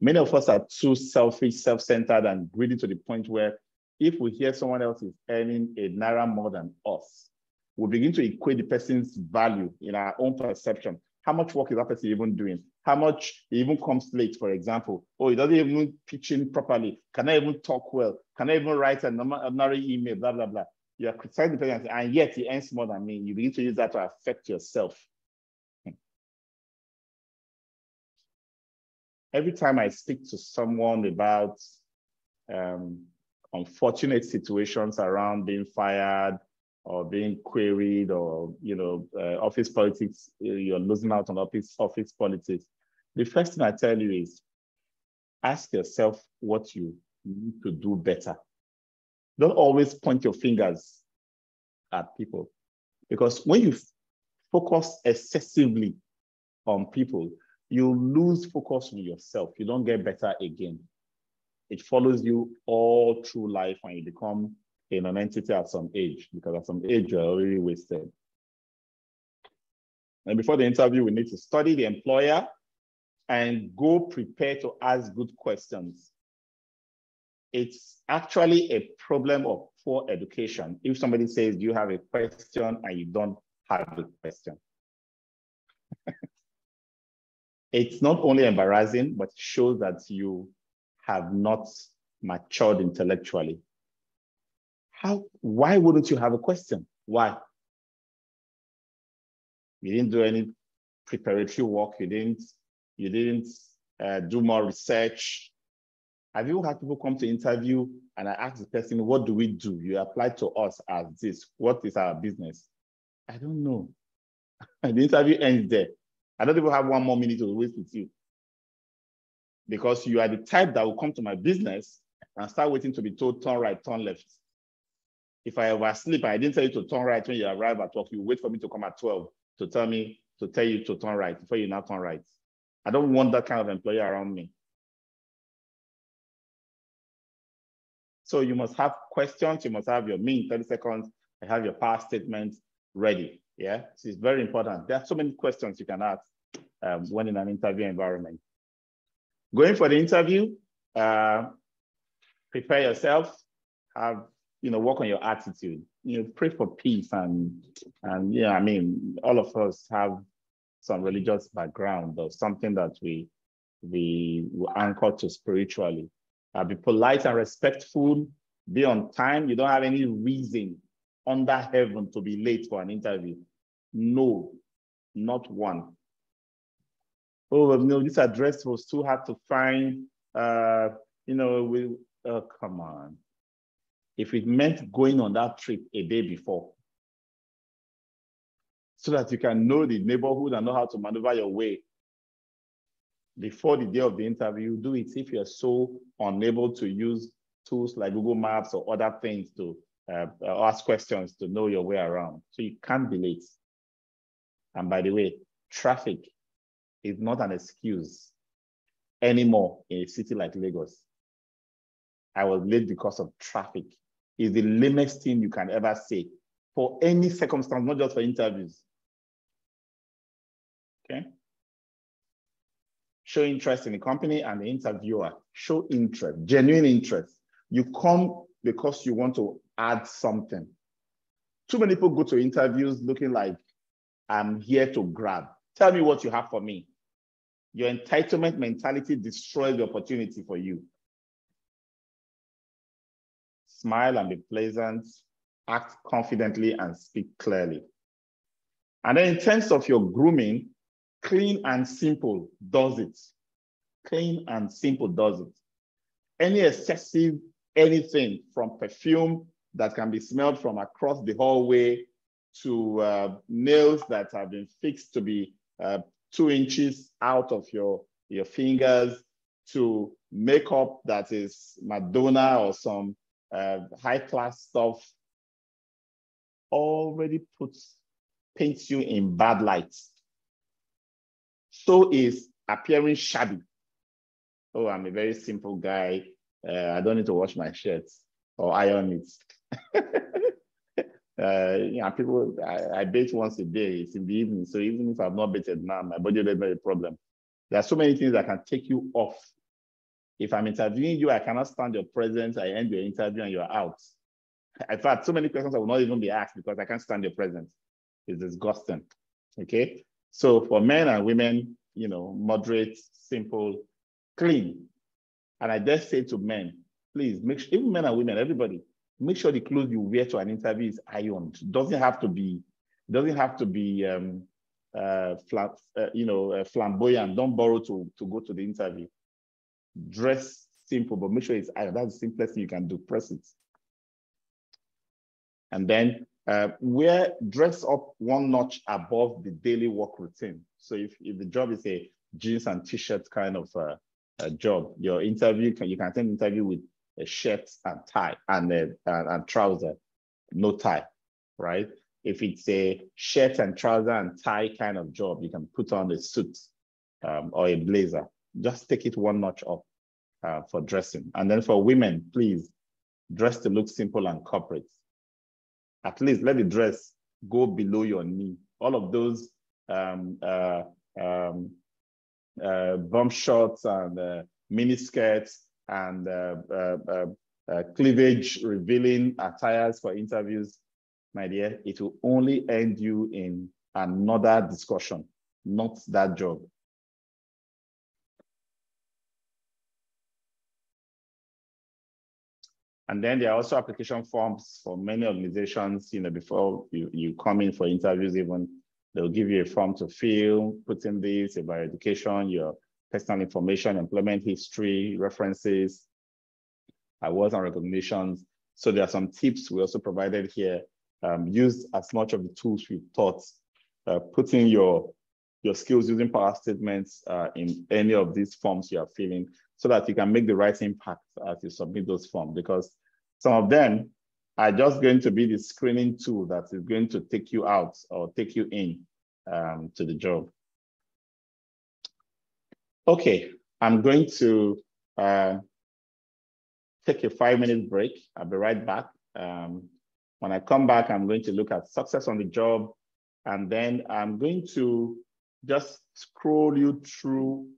Many of us are too selfish, self-centered, and greedy to the point where if we hear someone else is earning a naira more than us, we begin to equate the person's value in our own perception. How much work is that person even doing? How much he even comes late, for example? Oh, he doesn't even pitch in properly. Can I even talk well? Can I even write a normal email? Blah, blah, blah you are criticizing the person and yet he earns more than me. You begin to use that to affect yourself. Every time I speak to someone about um, unfortunate situations around being fired or being queried or, you know, uh, office politics, you're losing out on office, office politics. The first thing I tell you is ask yourself what you need to do better. Don't always point your fingers at people because when you focus excessively on people, you lose focus on yourself. You don't get better again. It follows you all through life when you become a non-entity at some age, because at some age you're already wasted. And before the interview, we need to study the employer and go prepare to ask good questions. It's actually a problem of poor education. If somebody says you have a question and you don't have a question. it's not only embarrassing, but shows that you have not matured intellectually. How, why wouldn't you have a question? Why? You didn't do any preparatory work. You didn't, you didn't uh, do more research. Have you had people come to interview and I ask the person, what do we do? You apply to us as this. What is our business? I don't know. the interview ends there. I don't even have one more minute to waste with you. Because you are the type that will come to my business and start waiting to be told turn right, turn left. If I ever sleep, I didn't tell you to turn right when you arrive at work, you wait for me to come at 12 to tell me, to tell you to turn right before you now turn right. I don't want that kind of employee around me. So you must have questions, you must have your me in 30 seconds, and have your power statement ready. Yeah, this is very important. There are so many questions you can ask um, when in an interview environment. Going for the interview, uh, prepare yourself, have, you know, work on your attitude, you know, pray for peace and, and yeah, I mean, all of us have some religious background or something that we, we anchor to spiritually. Uh, be polite and respectful, be on time. You don't have any reason under heaven to be late for an interview. No, not one. Oh, no, this address was too hard to find. Uh, you know, we, oh, come on. If it meant going on that trip a day before, so that you can know the neighborhood and know how to maneuver your way before the day of the interview, do it if you're so unable to use tools like Google Maps or other things to uh, ask questions to know your way around. So you can't be late. And by the way, traffic is not an excuse anymore in a city like Lagos. I was late because of traffic. Is the lamest thing you can ever say for any circumstance, not just for interviews. Okay. Show interest in the company and the interviewer. Show interest, genuine interest. You come because you want to add something. Too many people go to interviews looking like I'm here to grab. Tell me what you have for me. Your entitlement mentality destroys the opportunity for you. Smile and be pleasant, act confidently and speak clearly. And then in terms of your grooming, clean and simple does it. Clean and simple does it. Any excessive anything from perfume that can be smelled from across the hallway to uh, nails that have been fixed to be uh, two inches out of your, your fingers to makeup that is Madonna or some uh, high class stuff already puts, paints you in bad lights. So is appearing shabby. Oh, I'm a very simple guy. Uh, I don't need to wash my shirts or iron it. uh, know, people, I, I bathe once a day. It's in the evening. So even if I've not bathed now, my body doesn't have a problem. There are so many things that can take you off. If I'm interviewing you, I cannot stand your presence. I end your interview and you're out. In fact, so many questions I will not even be asked because I can't stand your presence. It's disgusting. Okay. So for men and women, you know, moderate, simple, clean. And I dare say to men, please make sure, even men and women, everybody, make sure the clothes you wear to an interview is ironed. Doesn't have to be, doesn't have to be, um, uh, flat, uh, you know, uh, flamboyant. Don't borrow to, to go to the interview. Dress simple, but make sure it's iron. That's the simplest thing you can do. Press it. And then uh, wear dress up one notch above the daily work routine. So if, if the job is a jeans and t-shirt kind of uh, a job, your interview can you can attend interview with a shirt and tie and a, and, and trouser, no tie, right? If it's a shirt and trouser and tie kind of job, you can put on a suit um, or a blazer. Just take it one notch up uh, for dressing. And then for women, please dress to look simple and corporate. At least let the dress go below your knee. All of those um, uh, um, uh, bump shorts and uh, mini skirts and uh, uh, uh, cleavage revealing attires for interviews, my dear, it will only end you in another discussion, not that job. And then there are also application forms for many organizations, you know, before you, you come in for interviews even, they'll give you a form to fill, put in this about education, your personal information, employment history, references, awards and recognitions. So there are some tips we also provided here. Um, use as much of the tools we've taught. Uh, putting your, your skills using power statements uh, in any of these forms you are filling so that you can make the right impact as you submit those forms because some of them are just going to be the screening tool that is going to take you out or take you in um, to the job. Okay, I'm going to uh, take a five minute break. I'll be right back. Um, when I come back, I'm going to look at success on the job, and then I'm going to just scroll you through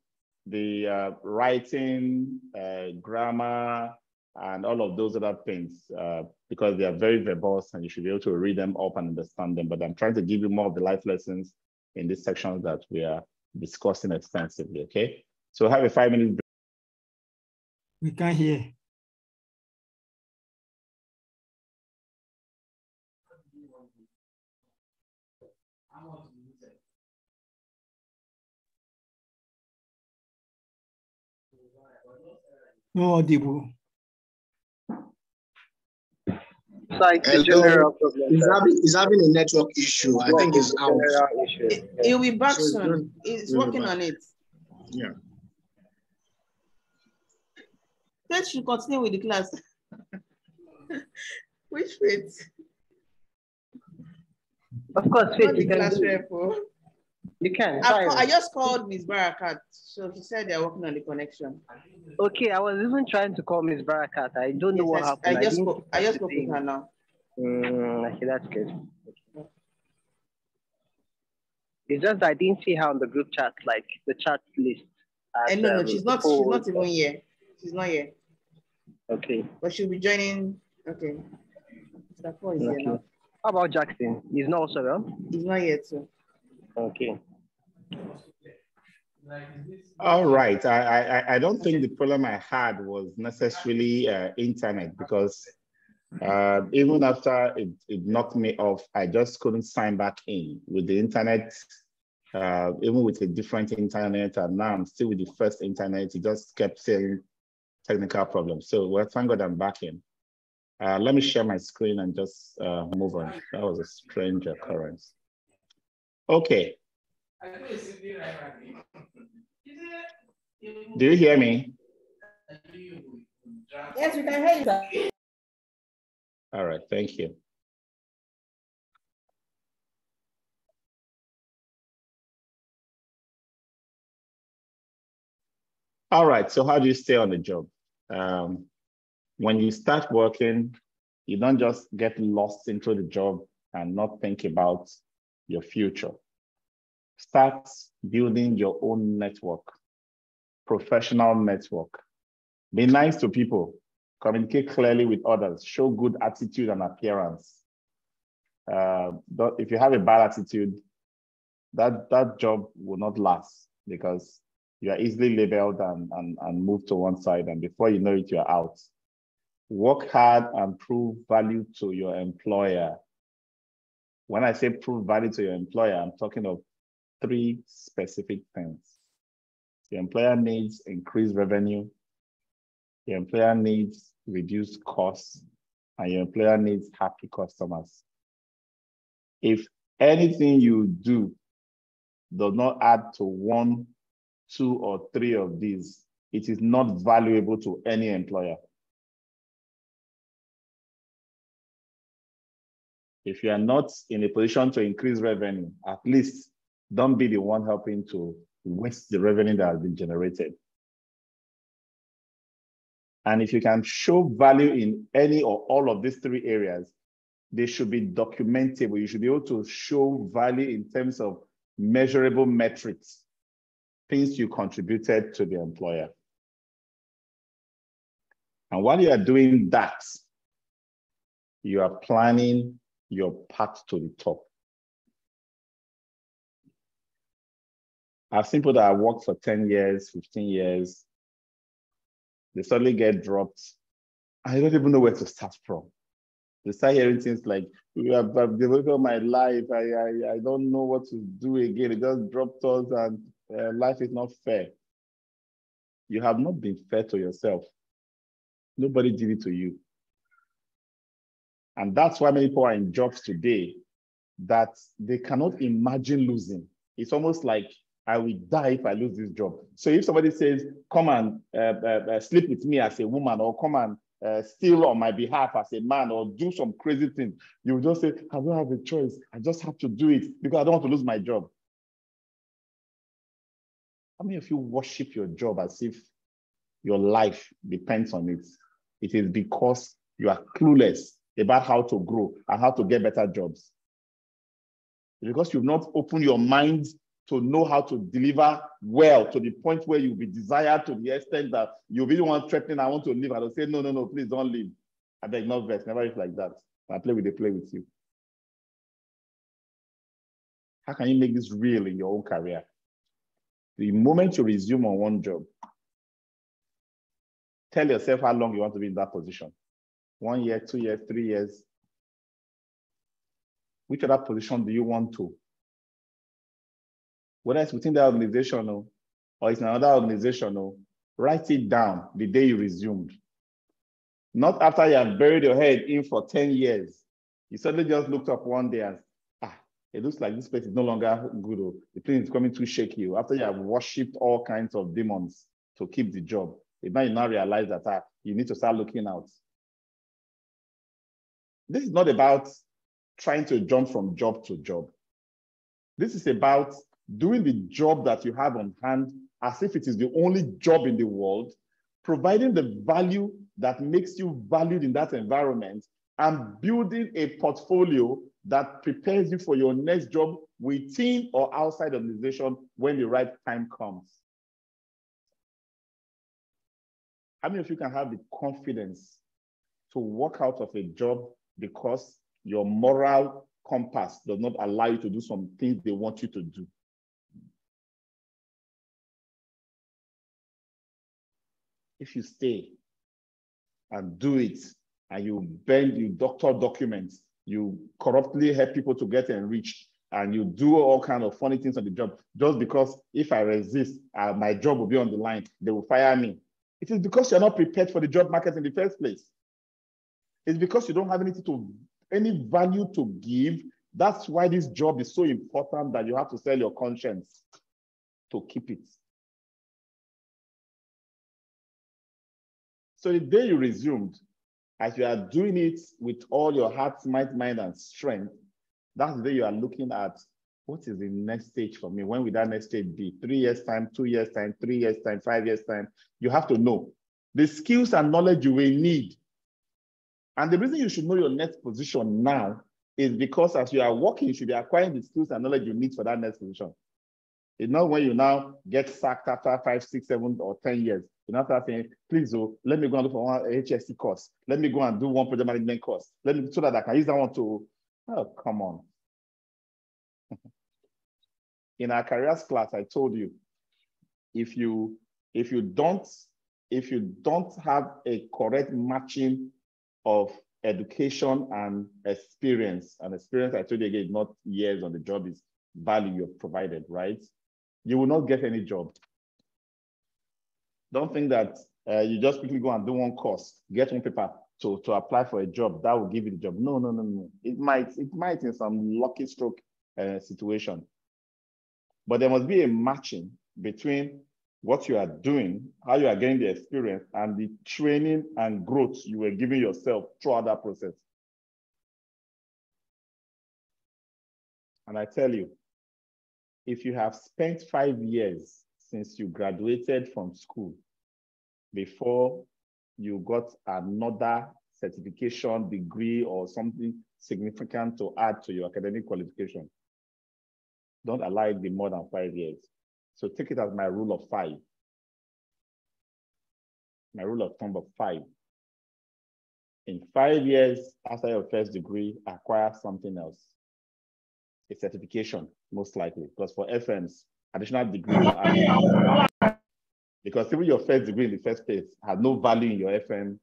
the uh, writing, uh, grammar, and all of those other things uh, because they are very verbose and you should be able to read them up and understand them. But I'm trying to give you more of the life lessons in this section that we are discussing extensively, okay? So have a five minute break. We can't hear. No audible. Like Hello. general problem. He's having, he's having a network issue. I think it's out. General issue. He'll be back So soon. good. He's working back. on it. Yeah. Faith should continue with the class. Which faith? Of course, Faith, Not the class rep. Oh. You can. I, I just called Miss Barakat, so she said they're working on the connection. Okay, I was even trying to call Miss Barakat. I don't know what I- happened. I just spoke, I just spoke with her now. Mm, okay, that's good. It's just I didn't see her on the group chat, like the chat list. Eh, as, no, no, um, she's not. She's not even here. She's not here, Okay. but she'll be joining. Okay. Mr. Paul is here okay. now. How about Jackson? He's not also well? He's not here too. Okay. All right. I, I, I don't think the problem I had was necessarily uh, internet because uh, even after it, it knocked me off, I just couldn't sign back in with the internet, uh, even with a different internet. And now I'm still with the first internet. It just kept saying technical problems. So well, thank God I'm back in. Uh, let me share my screen and just uh, move on. That was a strange occurrence. Okay. Do you hear me? Yes, we can hear you. sir. All right, thank you. All right, so how do you stay on the job? Um, when you start working, you don't just get lost into the job and not think about your future. Start building your own network, professional network. Be nice to people, communicate clearly with others, show good attitude and appearance. Uh, if you have a bad attitude, that, that job will not last because you are easily labeled and, and, and moved to one side. And before you know it, you're out. Work hard and prove value to your employer. When I say prove value to your employer, I'm talking of three specific things. Your employer needs increased revenue. Your employer needs reduced costs and your employer needs happy customers. If anything you do does not add to one, two, or three of these, it is not valuable to any employer. If you are not in a position to increase revenue, at least don't be the one helping to waste the revenue that has been generated. And if you can show value in any or all of these three areas, they should be documentable. You should be able to show value in terms of measurable metrics, things you contributed to the employer. And while you are doing that, you are planning your path to the top. I've seen people that have worked for 10 years, 15 years, they suddenly get dropped. I don't even know where to start from. They start hearing things like, I've, devoted my life. I, I, I don't know what to do again. It just dropped us and uh, life is not fair. You have not been fair to yourself. Nobody did it to you. And that's why many people are in jobs today that they cannot imagine losing. It's almost like I will die if I lose this job. So if somebody says, come and uh, uh, uh, sleep with me as a woman, or come and uh, steal on my behalf as a man, or do some crazy thing, you just say, I don't have a choice. I just have to do it because I don't want to lose my job. How many of you worship your job as if your life depends on it? It is because you are clueless about how to grow and how to get better jobs. Because you've not opened your mind to know how to deliver well to the point where you'll be desired to the extent that you'll be the one threatening, I want to leave. I will say, no, no, no, please don't leave. I beg not vex, never is like that. I play with they play with you. How can you make this real in your own career? The moment you resume on one job, tell yourself how long you want to be in that position. One year, two years, three years. Which other position do you want to? Whether it's within the organization or, or it's another organization, or write it down the day you resumed. Not after you have buried your head in for 10 years. You suddenly just looked up one day and, ah, it looks like this place is no longer good. Or the place is coming too shaky. After you have worshipped all kinds of demons to keep the job, now you now realize that ah, you need to start looking out. This is not about trying to jump from job to job. This is about doing the job that you have on hand as if it is the only job in the world, providing the value that makes you valued in that environment, and building a portfolio that prepares you for your next job within or outside the organization when the right time comes. How many of you can have the confidence to walk out of a job because your moral compass does not allow you to do some things they want you to do? If you stay and do it, and you bend, you doctor documents, you corruptly help people to get enriched, and you do all kind of funny things on the job, just because if I resist, uh, my job will be on the line, they will fire me. It is because you're not prepared for the job market in the first place. It's because you don't have anything to, any value to give. That's why this job is so important that you have to sell your conscience to keep it. So the day you resumed, as you are doing it with all your heart, might, mind, and strength, that's the day you are looking at what is the next stage for me? When will that next stage be? Three years time, two years time, three years time, five years time. You have to know the skills and knowledge you will need. And the reason you should know your next position now is because as you are working, you should be acquiring the skills and knowledge you need for that next position. Not when you now get sacked after five, six, seven, or 10 years. You know, start saying, please, oh, let me go and do for one HSE course. Let me go and do one project management course. Let me so that I can use that one to, oh, come on. In our careers class, I told you, if you if you don't if you don't have a correct matching of education and experience, and experience I told you again, not years on the job is value you've provided, right? You will not get any job don't think that uh, you just quickly go and do one course, get one paper to, to apply for a job. That will give you the job. No, no, no, no. It might, it might in some lucky stroke uh, situation. But there must be a matching between what you are doing, how you are getting the experience, and the training and growth you were giving yourself throughout that process. And I tell you, if you have spent five years since you graduated from school before you got another certification, degree, or something significant to add to your academic qualification, don't allow it be more than five years. So take it as my rule of five. My rule of thumb of five. In five years after your first degree, acquire something else. A certification, most likely, because for FMs, additional degree. because even your first degree in the first place had no value in your FM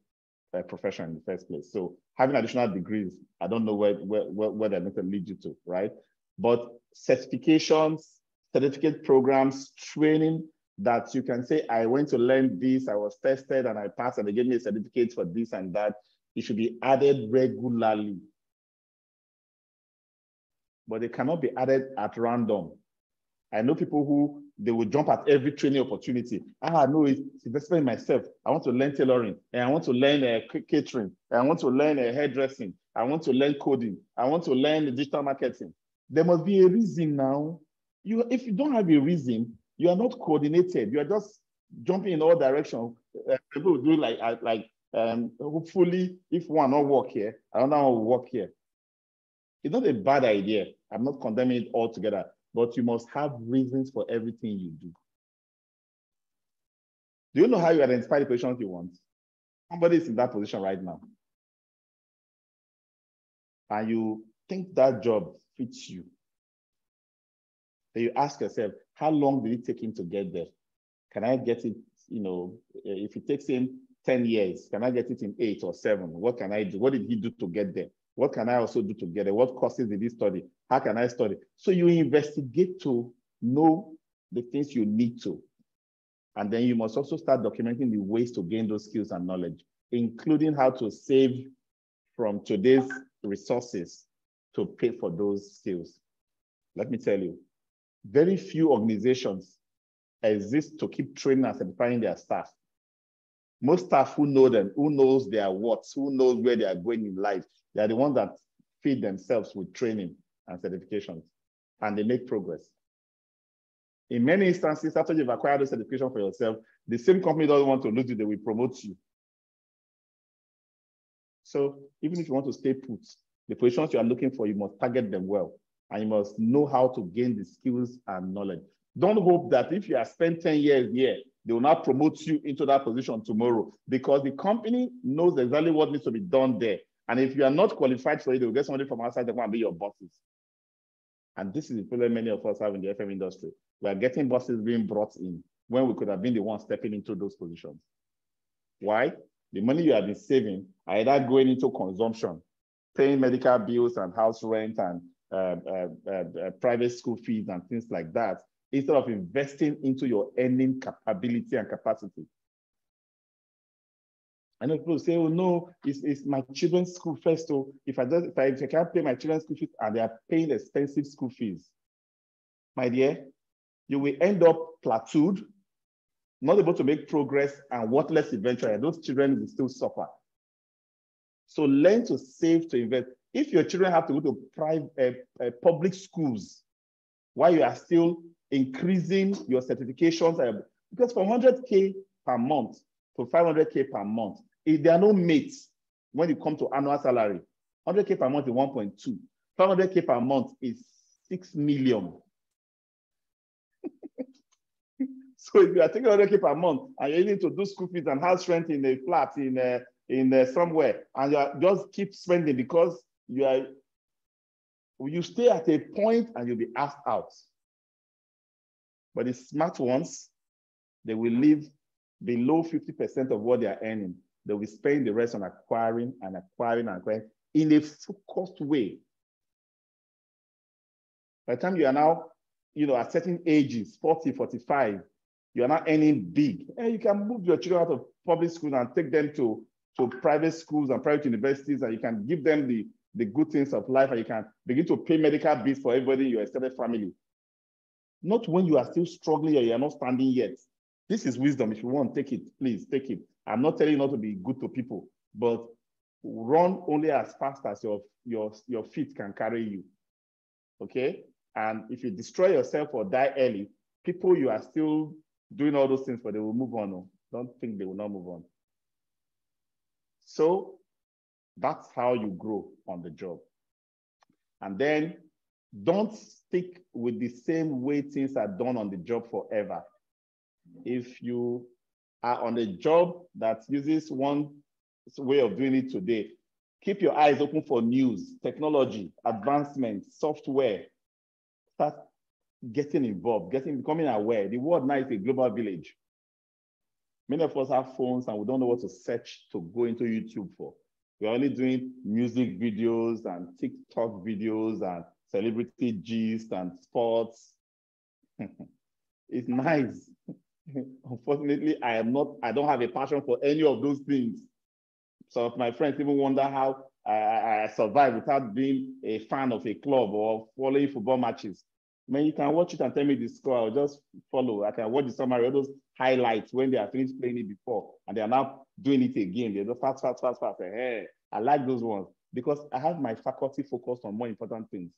uh, profession in the first place. So having additional degrees, I don't know where, where, where, where they're going to lead you to, right? But certifications, certificate programs, training that you can say, I went to learn this, I was tested and I passed and they gave me a certificate for this and that. It should be added regularly. But they cannot be added at random. I know people who they will jump at every training opportunity. Ah, no, it's investment in myself. I want to learn tailoring, and I want to learn uh, catering, and I want to learn uh, hairdressing. I want to learn coding. I want to learn digital marketing. There must be a reason now. You, if you don't have a reason, you are not coordinated. You are just jumping in all directions. Uh, people do like like um, hopefully, if one not work here, another one will work here. It's not a bad idea. I'm not condemning it altogether, but you must have reasons for everything you do. Do you know how you identify the positions you want? Somebody is in that position right now. And you think that job fits you. Then you ask yourself, how long did it take him to get there? Can I get it, you know, if it takes him 10 years, can I get it in eight or seven? What can I do? What did he do to get there? What can I also do together? What courses did he study? How can I study? So you investigate to know the things you need to. And then you must also start documenting the ways to gain those skills and knowledge, including how to save from today's resources to pay for those skills. Let me tell you, very few organizations exist to keep training and certifying their staff. Most staff who know them, who knows their what, who knows where they are going in life, they are the ones that feed themselves with training and certifications, and they make progress. In many instances, after you've acquired the certification for yourself, the same company doesn't want to lose you, they will promote you. So even if you want to stay put, the positions you are looking for, you must target them well, and you must know how to gain the skills and knowledge. Don't hope that if you have spent 10 years here, they will not promote you into that position tomorrow because the company knows exactly what needs to be done there. And if you are not qualified for it, will get somebody from outside that want to be your bosses. And this is the problem many of us have in the FM industry. We are getting bosses being brought in when we could have been the ones stepping into those positions. Why? The money you have been saving are either going into consumption, paying medical bills and house rent and uh, uh, uh, private school fees and things like that, instead of investing into your earning capability and capacity. I know people say, oh no, it's, it's my children's school first. So if I just if I, if I can't pay my children's school fees and they are paying expensive school fees, my dear, you will end up plateaued, not able to make progress and worthless eventually. Those children will still suffer. So learn to save to invest. If your children have to go to private uh, uh, public schools while you are still increasing your certifications, uh, because for 100K per month to 500K per month, if there are no mates when you come to annual salary, 100K per month is 1.2. 500K per month is 6 million. so if you are taking 100K per month and you need to do school fees and house rent in a flat in, uh, in uh, somewhere, and you are, just keep spending because you are, you stay at a point and you'll be asked out. But the smart ones, they will live below 50% of what they are earning. They will spend the rest on acquiring and acquiring and acquiring in a focused way. By the time you are now, you know, at certain ages, 40, 45, you are not earning big. And you can move your children out of public schools and take them to, to private schools and private universities, and you can give them the, the good things of life, and you can begin to pay medical bills for everybody in your extended family. Not when you are still struggling or you are not standing yet. This is wisdom. If you want, take it, please take it. I'm not telling you not to be good to people, but run only as fast as your, your, your feet can carry you. Okay? And if you destroy yourself or die early, people you are still doing all those things, but they will move on. Don't think they will not move on. So that's how you grow on the job. And then don't stick with the same way things are done on the job forever. If you are on a job that uses one way of doing it today, keep your eyes open for news, technology, advancement, software. Start getting involved, getting becoming aware. The world now is a global village. Many of us have phones and we don't know what to search to go into YouTube for. We're only doing music videos and TikTok videos and celebrity gist and sports. it's nice. Unfortunately, I am not, I don't have a passion for any of those things. So my friends even wonder how I, I survive without being a fan of a club or following football matches. I mean, you can watch it and tell me the score. I'll just follow. I can watch the summary, all those highlights when they are finished playing it before and they are now doing it again. They're just fast, fast, fast, fast. Hey, I like those ones because I have my faculty focused on more important things.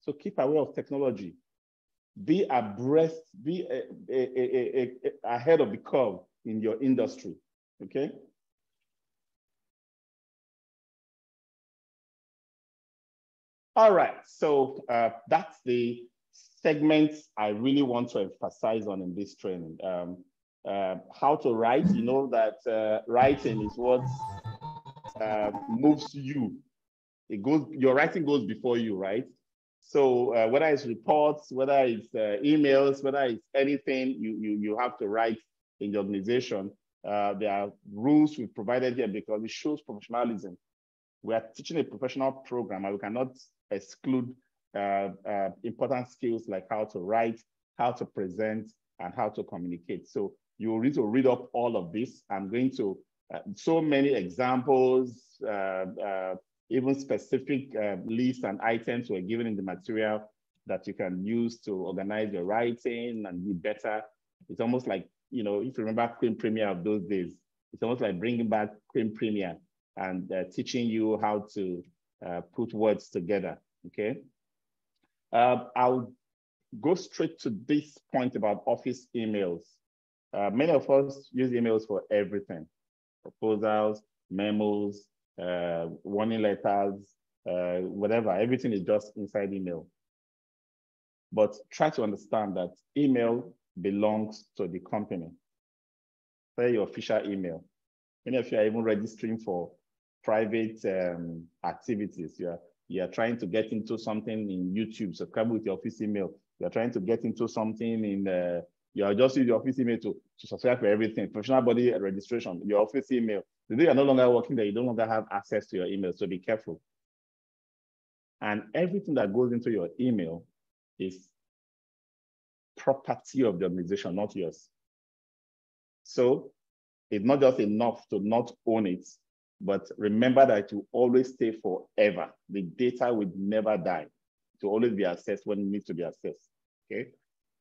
So keep aware of technology. Be abreast, be a, a, a, ahead of the curve in your industry, okay? All right, so uh, that's the segment I really want to emphasize on in this training. Um, uh, how to write, you know that uh, writing is what uh, moves you. It goes, your writing goes before you, right? So uh, whether it's reports, whether it's uh, emails, whether it's anything you, you, you have to write in the organization, there are rules we provided here because it shows professionalism. We are teaching a professional program and we cannot exclude uh, uh, important skills like how to write, how to present, and how to communicate. So you need to read up all of this. I'm going to, uh, so many examples, uh, uh, even specific uh, lists and items were given in the material that you can use to organize your writing and be better. It's almost like, you know, if you remember Queen Primer of those days, it's almost like bringing back Queen Primer and teaching you how to uh, put words together, okay? Uh, I'll go straight to this point about office emails. Uh, many of us use emails for everything, proposals, memos, uh, warning letters, uh, whatever, everything is just inside email. But try to understand that email belongs to the company. Say your official email. Many of you are even registering for private um, activities. You're, you're trying to get into something in YouTube, subscribe with your office email. You're trying to get into something in, uh, you're just using your office email to, to subscribe for everything. Professional body registration, your office email. The day you're no longer working there, you no longer have access to your email, so be careful. And everything that goes into your email is property of the organization, not yours. So it's not just enough to not own it, but remember that you always stay forever. The data will never die. Will always be accessed when it needs to be accessed, okay?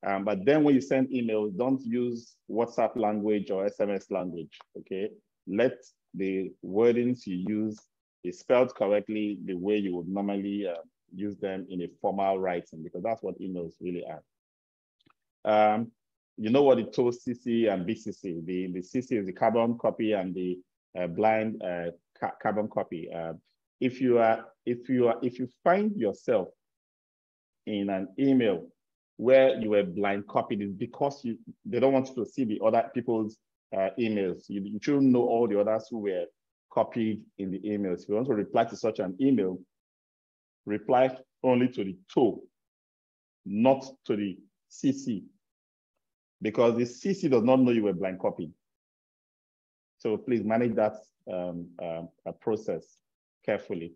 Um, but then when you send emails, don't use WhatsApp language or SMS language, okay? Let the wordings you use be spelled correctly the way you would normally uh, use them in a formal writing, because that's what emails really are. Um, you know what it told CC and BCC. The, the CC is the carbon copy and the uh, blind uh, ca carbon copy. Uh, if you are, if you are, if you find yourself in an email where you were blind copied, it's because you they don't want you to see the other people's uh, emails. You, you shouldn't know all the others who were copied in the emails. If you want to reply to such an email, reply only to the to, not to the CC, because the CC does not know you were blind copied. So please manage that um, uh, process carefully.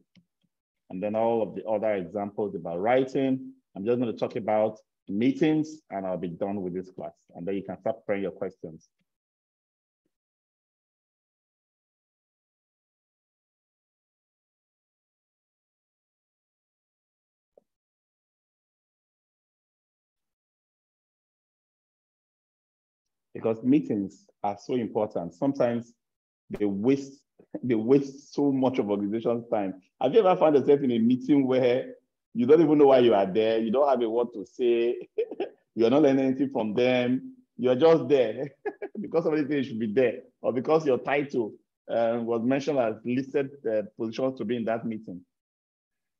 And then all of the other examples about writing, I'm just going to talk about meetings and I'll be done with this class. And then you can start preparing your questions. Because meetings are so important. Sometimes they waste they waste so much of organization's time. Have you ever found yourself in a meeting where you don't even know why you are there? You don't have a word to say. you are not learning anything from them. You're just there because somebody thinks you should be there, or because your title uh, was mentioned as listed uh, positions to be in that meeting.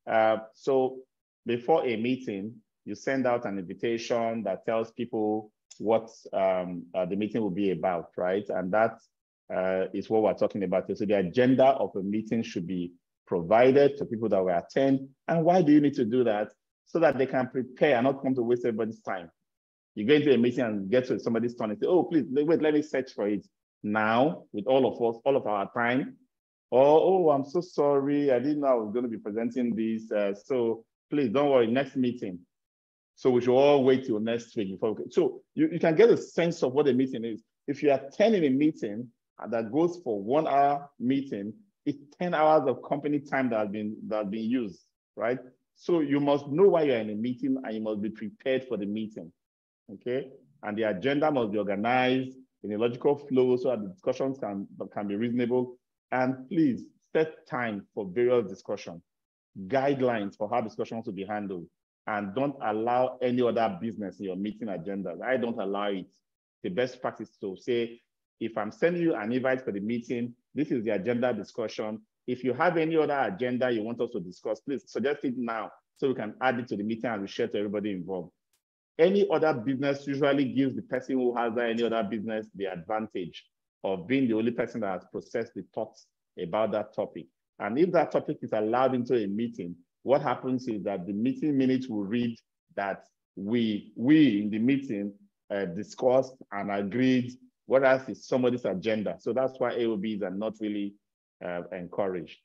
Uh, so before a meeting, you send out an invitation that tells people what um, uh, the meeting will be about, right? And that uh, is what we're talking about. So the agenda of a meeting should be provided to people that will attend. And why do you need to do that? So that they can prepare and not come to waste everybody's time. You go into a meeting and get to somebody's turn and say, oh, please, wait, let me search for it now with all of us, all of our time. Or, oh, I'm so sorry. I didn't know I was going to be presenting this. Uh, so please don't worry, next meeting. So we should all wait till next week before. We, so you, you can get a sense of what a meeting is. If you attend in a meeting that goes for one hour meeting, it's 10 hours of company time that has been that has been used, right? So you must know why you're in a meeting and you must be prepared for the meeting. Okay. And the agenda must be organized in a logical flow so that the discussions can, can be reasonable. And please set time for various discussion, guidelines for how discussions will be handled, and don't allow any other business in your meeting agenda. I don't allow it. The best practice to say, if I'm sending you an invite for the meeting, this is the agenda discussion. If you have any other agenda you want us to discuss, please suggest it now so we can add it to the meeting and we share to everybody involved. Any other business usually gives the person who has any other business the advantage of being the only person that has processed the thoughts about that topic. And if that topic is allowed into a meeting, what happens is that the meeting minutes will read that we, we in the meeting uh, discussed and agreed what else is somebody's agenda. So that's why AOBs are not really uh, encouraged.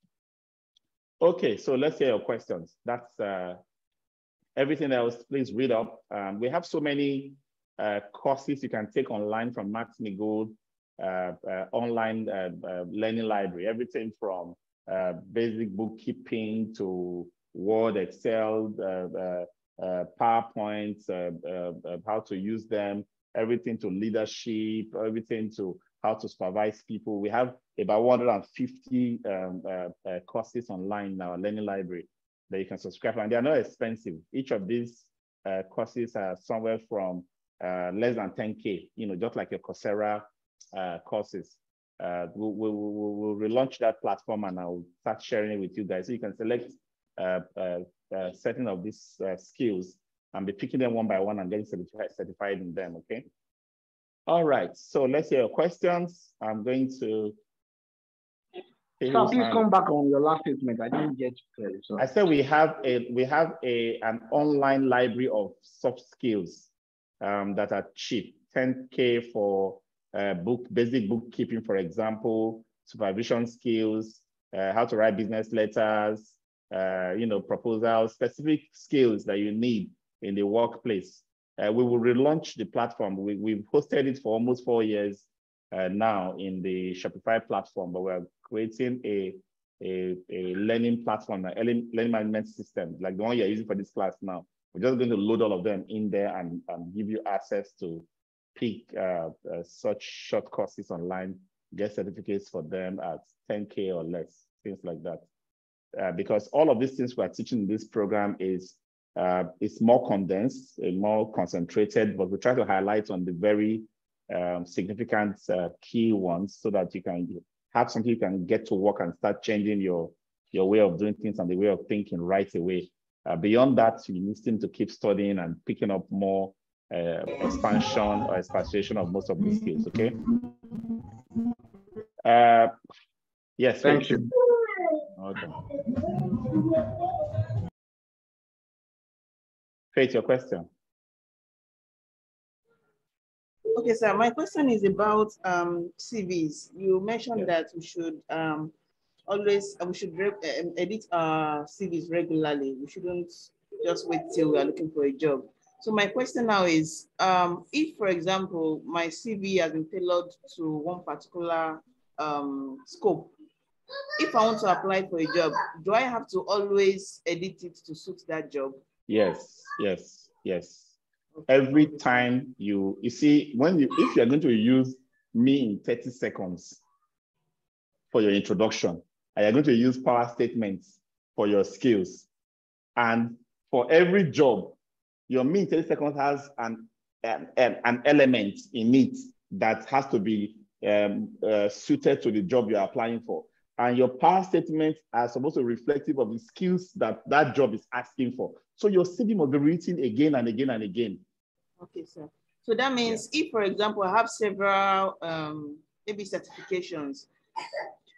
Okay, so let's hear your questions. That's uh, everything else. Please read up. Um, we have so many uh, courses you can take online from Max-Migold uh, uh, online learning library. Everything from basic bookkeeping to Word, Excel, PowerPoint, how to use them, everything to leadership, everything to how to supervise people. We have about 150 um, uh, uh, courses online in our learning library that you can subscribe and they are not expensive. Each of these uh, courses are somewhere from uh, less than 10K, you know, just like your Coursera uh, courses. Uh, we'll, we'll, we'll, relaunch that platform and I'll start sharing it with you guys. So you can select uh, uh, uh of these uh, skills and be picking them one by one and getting certified, certified in them, okay? All right, so let's hear your questions. I'm going to. So please come back on your last statement. I didn't get clear. So. I said we have a we have a an online library of soft skills um, that are cheap. 10k for uh, book basic bookkeeping, for example, supervision skills, uh, how to write business letters, uh, you know, proposals, specific skills that you need in the workplace. Uh, we will relaunch the platform. We, we've hosted it for almost four years uh, now in the Shopify platform, but we're creating a, a, a learning platform, a learning management system, like the one you're using for this class now. We're just going to load all of them in there and, and give you access to pick uh, uh, such short courses online, get certificates for them at 10K or less, things like that. Uh, because all of these things we're teaching in this program is uh, it's more condensed, more concentrated, but we try to highlight on the very um, significant uh, key ones so that you can have something you can get to work and start changing your, your way of doing things and the way of thinking right away. Uh, beyond that, you need to keep studying and picking up more uh, expansion or expansion of most of the skills, okay? Uh, yes. Thank you. Okay. Faith, your question. Okay, sir. My question is about um, CVs. You mentioned yeah. that we should um, always uh, we should um, edit our CVs regularly. We shouldn't just wait till we are looking for a job. So my question now is, um, if, for example, my CV has been tailored to one particular um, scope, if I want to apply for a job, do I have to always edit it to suit that job? Yes, yes, yes. Every time you, you see, when you, if you're going to use me in 30 seconds for your introduction, and you're going to use power statements for your skills, and for every job, your me in 30 seconds has an, an, an element in it that has to be um, uh, suited to the job you're applying for. And your power statements are supposed to be reflective of the skills that that job is asking for. So your CV must be written again and again and again. Okay, sir. So that means yeah. if, for example, I have several um, maybe certifications,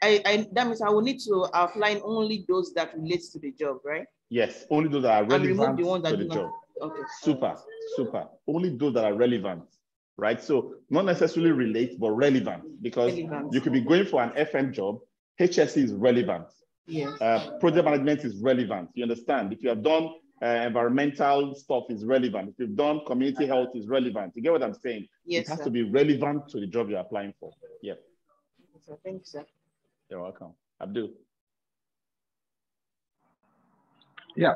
I, I, that means I will need to outline only those that relates to the job, right? Yes, only those that are relevant the ones that to the job. Okay. Super, super. Only those that are relevant, right? So not necessarily relate, but relevant because relevant. you could be going for an FM job. HSE is relevant. Yes. Uh, project management is relevant. You understand? If you have done uh, environmental stuff is relevant. If you've done community health is relevant. You get what I'm saying? Yes, it has sir. to be relevant to the job you're applying for. Yeah. Yes, Thank you, sir. You're welcome. Abdul. Yeah.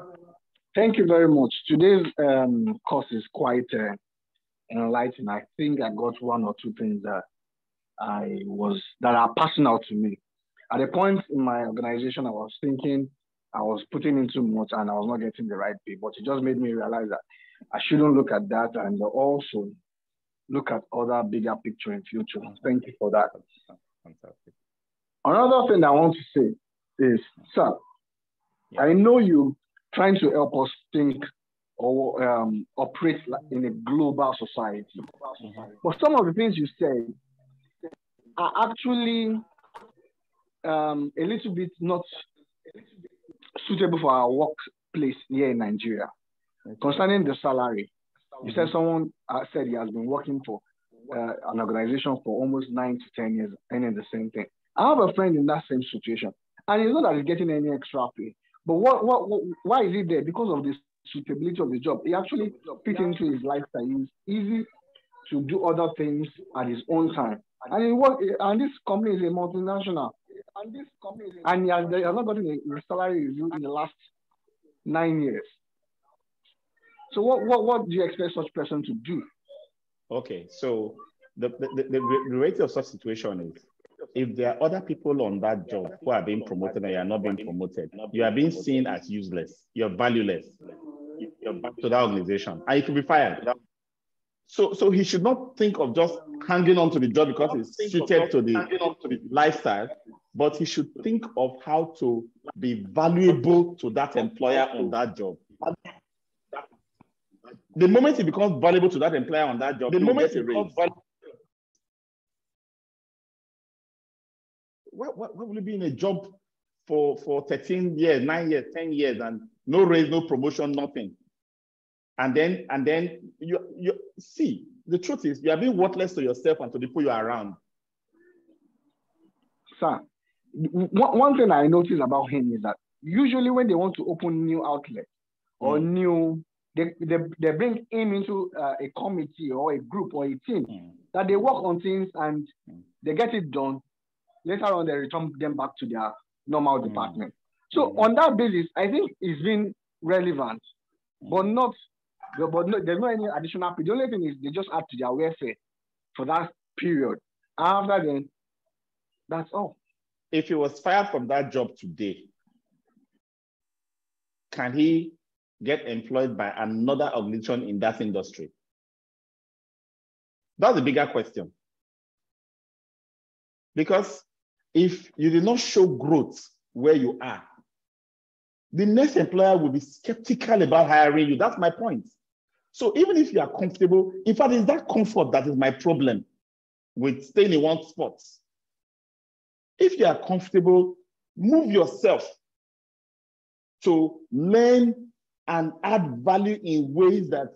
Thank you very much. Today's um, course is quite uh, enlightening. I think I got one or two things that I was that are personal to me. At a point in my organization, I was thinking I was putting in too much and I was not getting the right pay. But it just made me realize that I shouldn't look at that and also look at other bigger picture in future. Thank you for that. Fantastic. Another thing I want to say is, sir, yeah. I know you trying to help us think or um, operate in a global society. Mm-hmm. But some of the things you say are actually um, a little bit not suitable for our workplace here in Nigeria. Okay. Concerning the salary, you said someone uh, said he has been working for uh, an organization for almost nine to 10 years, earning the same thing. I have a friend in that same situation, and he's not that he's getting any extra pay. But what, what, what, why is it there? Because of the suitability of the job. He actually fits into his lifestyle. He's easy to do other things at his own time. And he work, and this company is a multinational. And this company is and he has, he has not gotten a salary review in the last nine years. So what, what, what do you expect such person to do? Okay, so the, the, the, the reality of such situation is if there are other people on that job who are being promoted and you are not being promoted, you are being seen as useless, you're valueless you're to that organization, and you can be fired. So, so he should not think of just hanging on to the job because it's suited to the, to the lifestyle, but he should think of how to be valuable to that employer on that job. The moment he becomes valuable to that employer on that job, the moment he becomes valuable what, what, what will it be in a job for, for 13 years, nine years, 10 years, and no raise, no promotion, nothing? And then, and then you, you see, the truth is you are being worthless to yourself and to the people you are around. Sir, one, one thing I notice about him is that usually when they want to open new outlets or mm. new, they, they, they bring him into uh, a committee or a group or a team mm. that they work on things and mm. they get it done later on they return them back to their normal mm. department. So mm. on that basis, I think it's been relevant, but not, but no, there's no any additional. The only thing is they just add to their welfare for that period. After then, that's all. If he was fired from that job today, can he get employed by another organization in that industry? That's the bigger question. Because if you did not show growth where you are, the next employer will be skeptical about hiring you. That's my point. So even if you are comfortable, in fact, it's that comfort that is my problem with staying in one spot. If you are comfortable, move yourself to learn and add value in ways that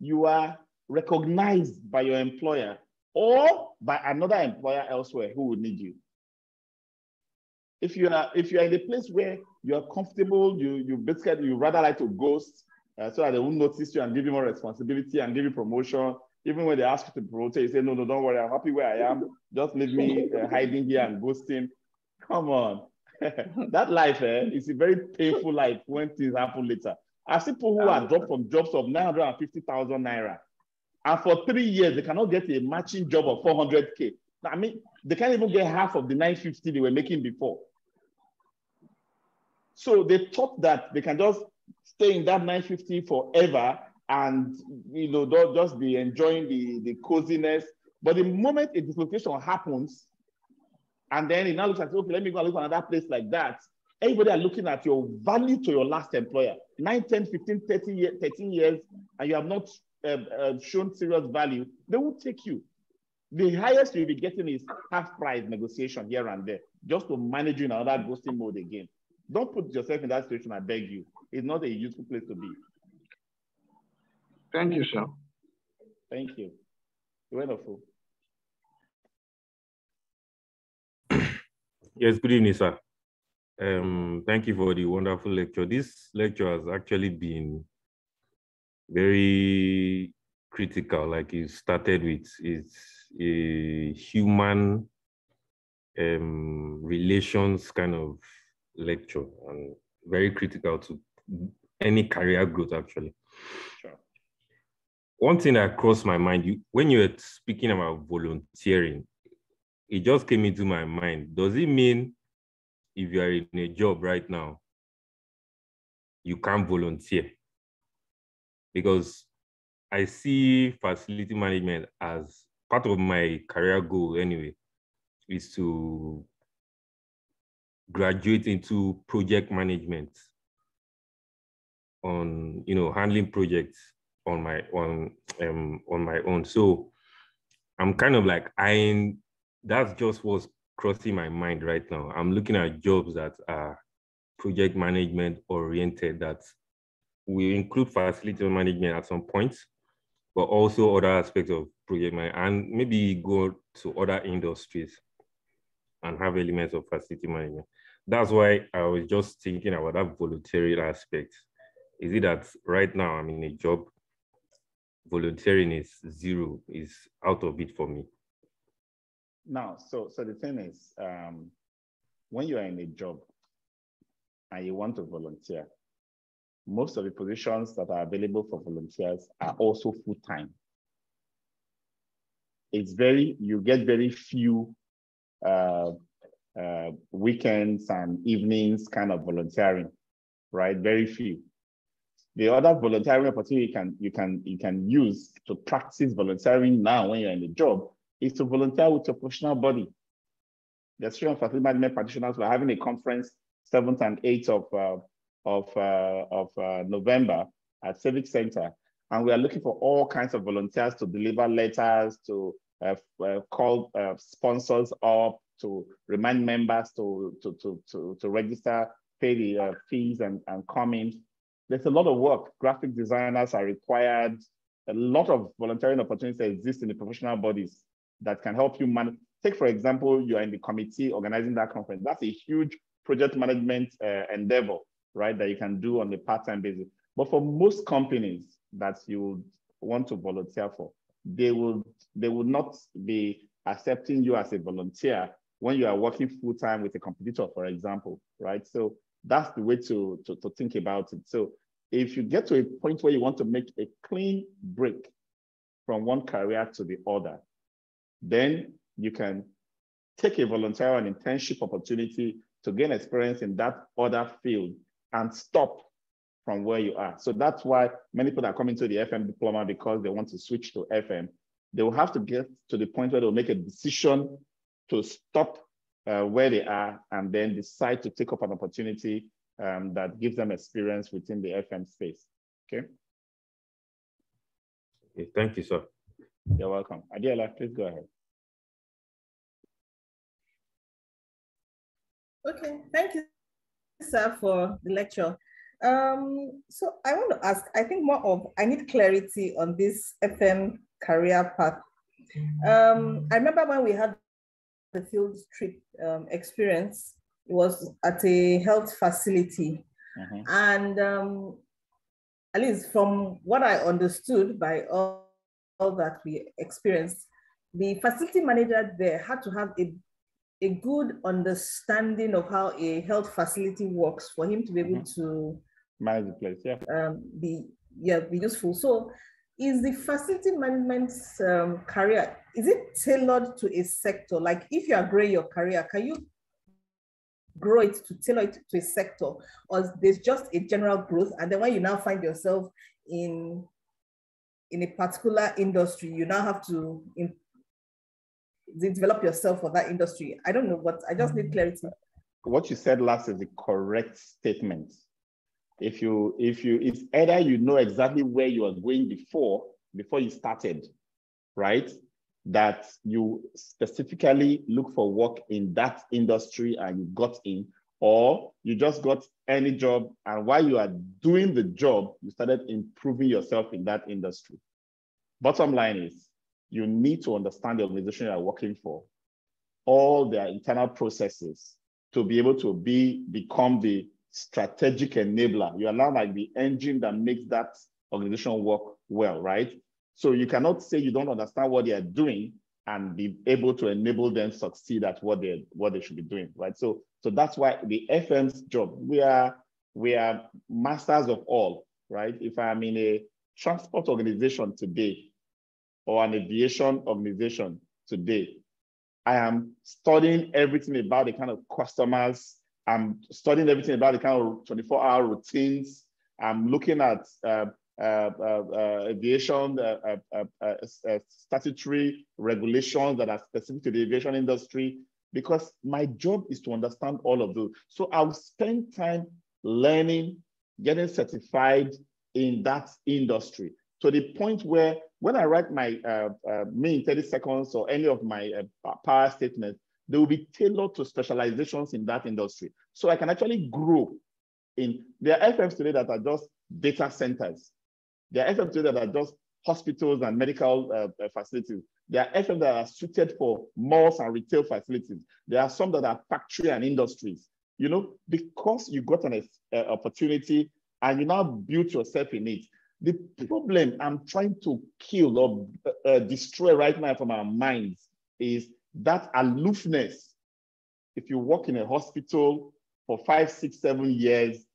you are recognized by your employer or by another employer elsewhere who would need you if you are if you are in a place where you are comfortable, you you basically you rather like to ghost uh, so that they won't notice you and give you more responsibility and give you promotion. Even when they ask you to promote, you say, no, no, don't worry, I'm happy where I am. Just leave me uh, hiding here and ghosting. Come on. that life eh, is a very painful life when things happen later. I've seen people who are dropped from jobs of 950,000 naira And for three years, they cannot get a matching job of 400K. I mean, they can't even get half of the 950 they were making before. So they thought that they can just stay in that 950 forever and you know they'll just be enjoying the, the coziness. But the moment a dislocation happens, and then it now looks like, okay, let me go and look for another place like that. Everybody are looking at your value to your last employer, 9, 10, 15, 30 year, 13 years, and you have not uh, uh, shown serious value, they will take you. The highest you'll be getting is half price negotiation here and there, just to manage you in another ghosting mode again. Don't put yourself in that situation, I beg you. It's not a useful place to be. Thank you, sir. Thank you. Wonderful. Yes, good evening, sir. Um, thank you for the wonderful lecture. This lecture has actually been very critical, like you started with. It's a human um, relations kind of lecture and very critical to any career growth, actually. Sure. One thing that crossed my mind, you, when you were speaking about volunteering, it just came into my mind. Does it mean if you are in a job right now, you can't volunteer? Because I see facility management as part of my career goal anyway, is to graduate into project management on you know handling projects on my on um on my own so i'm kind of like eyeing that's just what's crossing my mind right now. I'm looking at jobs that are project management oriented that will include facility management at some point, but also other aspects of project management and maybe go to other industries and have elements of facility management. That's why I was just thinking about that voluntary aspect. Is it that right now I'm in a job, volunteering is zero, is out of it for me? Now, so so the thing is, um, when you are in a job and you want to volunteer, most of the positions that are available for volunteers are also full time. It's very you get very few uh, uh, weekends and evenings kind of volunteering, right? Very few. The other volunteering opportunity you can you can you can use to practice volunteering now when you're in a job is to volunteer with your professional body. The of Facility Management Practitioners were having a conference 7th and 8th of, uh, of, uh, of uh, November at Civic Center. And we are looking for all kinds of volunteers to deliver letters, to uh, uh, call uh, sponsors up, to remind members to, to, to, to, to register, pay the fees and, and come in. There's a lot of work. Graphic designers are required. A lot of volunteering opportunities exist in the professional bodies that can help you manage. Take, for example, you are in the committee organizing that conference. That's a huge project management uh, endeavor, right, that you can do on a part-time basis. But for most companies that you want to volunteer for, they will they will not be accepting you as a volunteer when you are working full-time with a competitor, for example, right? So that's the way to, to, to think about it. So if you get to a point where you want to make a clean break from one career to the other, then you can take a volunteer and internship opportunity to gain experience in that other field and stop from where you are. So that's why many people are coming to the FM diploma because they want to switch to FM. They will have to get to the point where they'll make a decision to stop uh, where they are and then decide to take up an opportunity um, that gives them experience within the FM space. Okay. Okay, thank you, sir. You're welcome. Adela, please go ahead. Okay, thank you, sir, for the lecture. Um, so I want to ask, I think more of, I need clarity on this FM career path. Um, I remember when we had the field trip um, experience, was at a health facility. Mm-hmm. And um, at least from what I understood by all, all that we experienced, the facility manager there had to have a, a good understanding of how a health facility works for him to be able mm-hmm. to manage the place, yeah. Um, be yeah, be useful. So is the facility management um, career, is it tailored to a sector? Like if you are growing your career, can you grow it to tailor it to a sector? Or there's just a general growth and then when you now find yourself in in a particular industry you now have to in, develop yourself for that industry. I don't know what i just need clarity. What you said last is the correct statement if you if you it's either you know exactly where you are going before before you started right that you specifically look for work in that industry and you got in, or you just got any job and while you are doing the job, you started improving yourself in that industry. Bottom line is you need to understand the organization you are working for, all their internal processes to be able to be become the strategic enabler. You are now like the engine that makes that organization work well, right? So you cannot say you don't understand what they are doing and be able to enable them succeed at what they what they should be doing, right? So so that's why the FM's job we are we are masters of all, right? If I'm in a transport organization today or an aviation organization today, I am studying everything about the kind of customers. I'm studying everything about the kind of 24-hour routines. I'm looking at uh, uh, uh, uh, aviation statutory regulations that are specific to the aviation industry because my job is to understand all of those. So I'll spend time learning, getting certified in that industry to the point where when I write my uh, uh, me in 30 seconds or any of my uh, power statements, they will be tailored to specializations in that industry. So I can actually grow in, there are FMs today that are just data centers. There are FMs today that are just hospitals and medical uh, uh facilities. There are FMs that are suited for malls and retail facilities. There are some that are factory and industries. You know, because you got an uh, opportunity and you now built yourself in it. The problem I'm trying to kill or uh, uh, destroy right now from our minds is that aloofness. If you work in a hospital for five, six, seven years,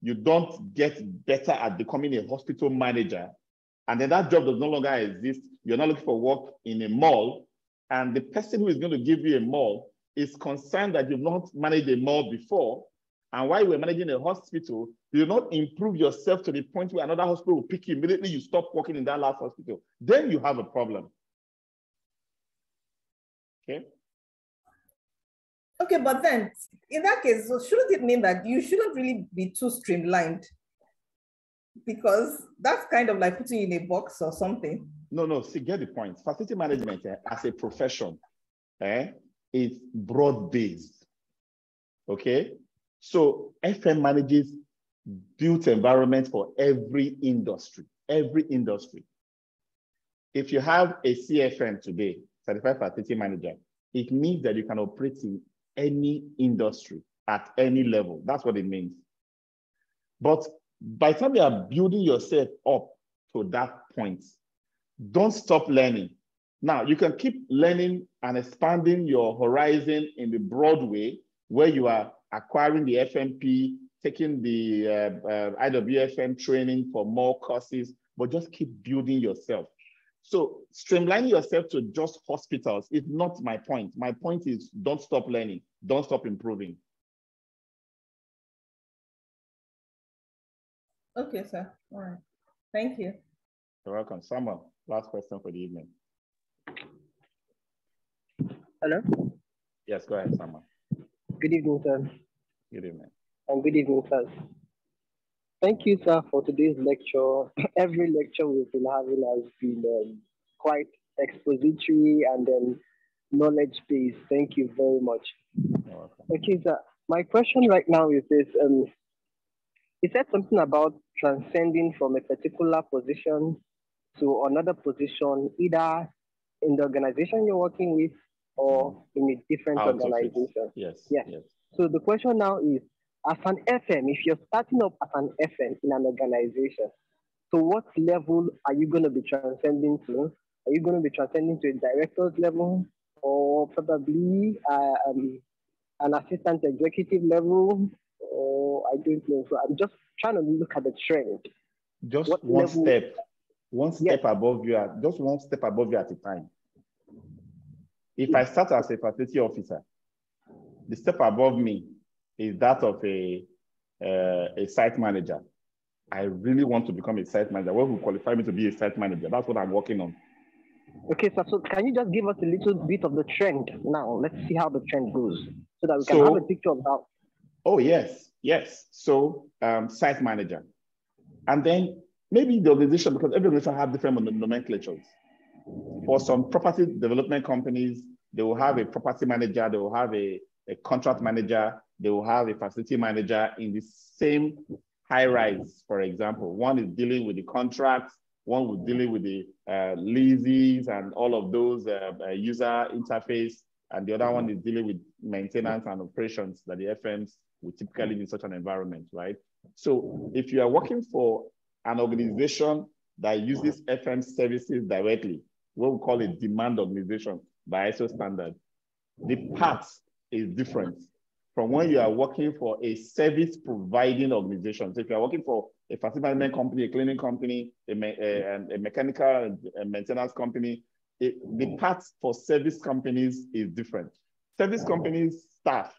you don't get better at becoming a hospital manager, and then that job does no longer exist, you're not looking for work in a mall, and the person who is going to give you a mall is concerned that you've not managed a mall before, and while were managing a hospital, you did not improve yourself to the point where another hospital will pick you immediately, you stop working in that last hospital. Then you have a problem. Okay. Okay, but then in that case, so shouldn't it mean that you shouldn't really be too streamlined? Because that's kind of like putting you in a box or something. No, no, see, get the point. Facility management eh, as a profession eh, is broad-based. Okay? So FM manages built environment for every industry, every industry. If you have a CFM today, certified facility manager, it means that you can operate in any industry at any level. That's what it means. But by the time you are building yourself up to that point, don't stop learning. Now, you can keep learning and expanding your horizon in the broad way where you are acquiring the FMP, taking the uh, uh, IWFM training for more courses, but just keep building yourself. So streamlining yourself to just hospitals is not my point. My point is don't stop learning, don't stop improving. Okay, sir. All right. Thank you. You're welcome. Samuel, last question for the evening. Hello? Yes, go ahead, Samuel. Good evening, sir. Good evening. And good evening, sir. Thank you, sir, for today's lecture. Every lecture we've been having has been um, quite expository and then knowledge based. Thank you very much. Okay, sir. My question right now is this: um, Is there something about transcending from a particular position to another position, either in the organization you're working with or in a different Out organization? Yes, yes. Yes. So the question now is as an FM, if you're starting up as an FM in an organization, so what level are you going to be transcending to? Are you going to be transcending to a director's level or probably uh, um, an assistant executive level? Or I don't know. So I'm just trying to look at the trend. Just what one level? step. one step yes. above you, at, just one step above you at a time. If I start as a facility officer, the step above me is that of a, uh, a site manager. I really want to become a site manager. What will qualify me to be a site manager? That's what I'm working on. Okay, so, so can you just give us a little bit of the trend now? Let's see how the trend goes so that we can so, have a picture of how. Oh, yes, yes. So, um, site manager. And then maybe the organization, because every organization have different nomenclatures. For some property development companies, they will have a property manager, they will have a, a contract manager, they will have a facility manager in the same high rise, for example. One is dealing with the contracts, one was dealing with the uh, leases and all of those uh, uh, user interface, and the other one is dealing with maintenance and operations that the FMs would typically in such an environment, right? So if you are working for an organization that uses FM services directly, what we call a demand organization by ISO standard, the path is different from when you are working for a service providing organization. So if you are working for a facility management company, a cleaning company, a, me a, a mechanical a maintenance company, it, the path for service companies is different. Service companies staff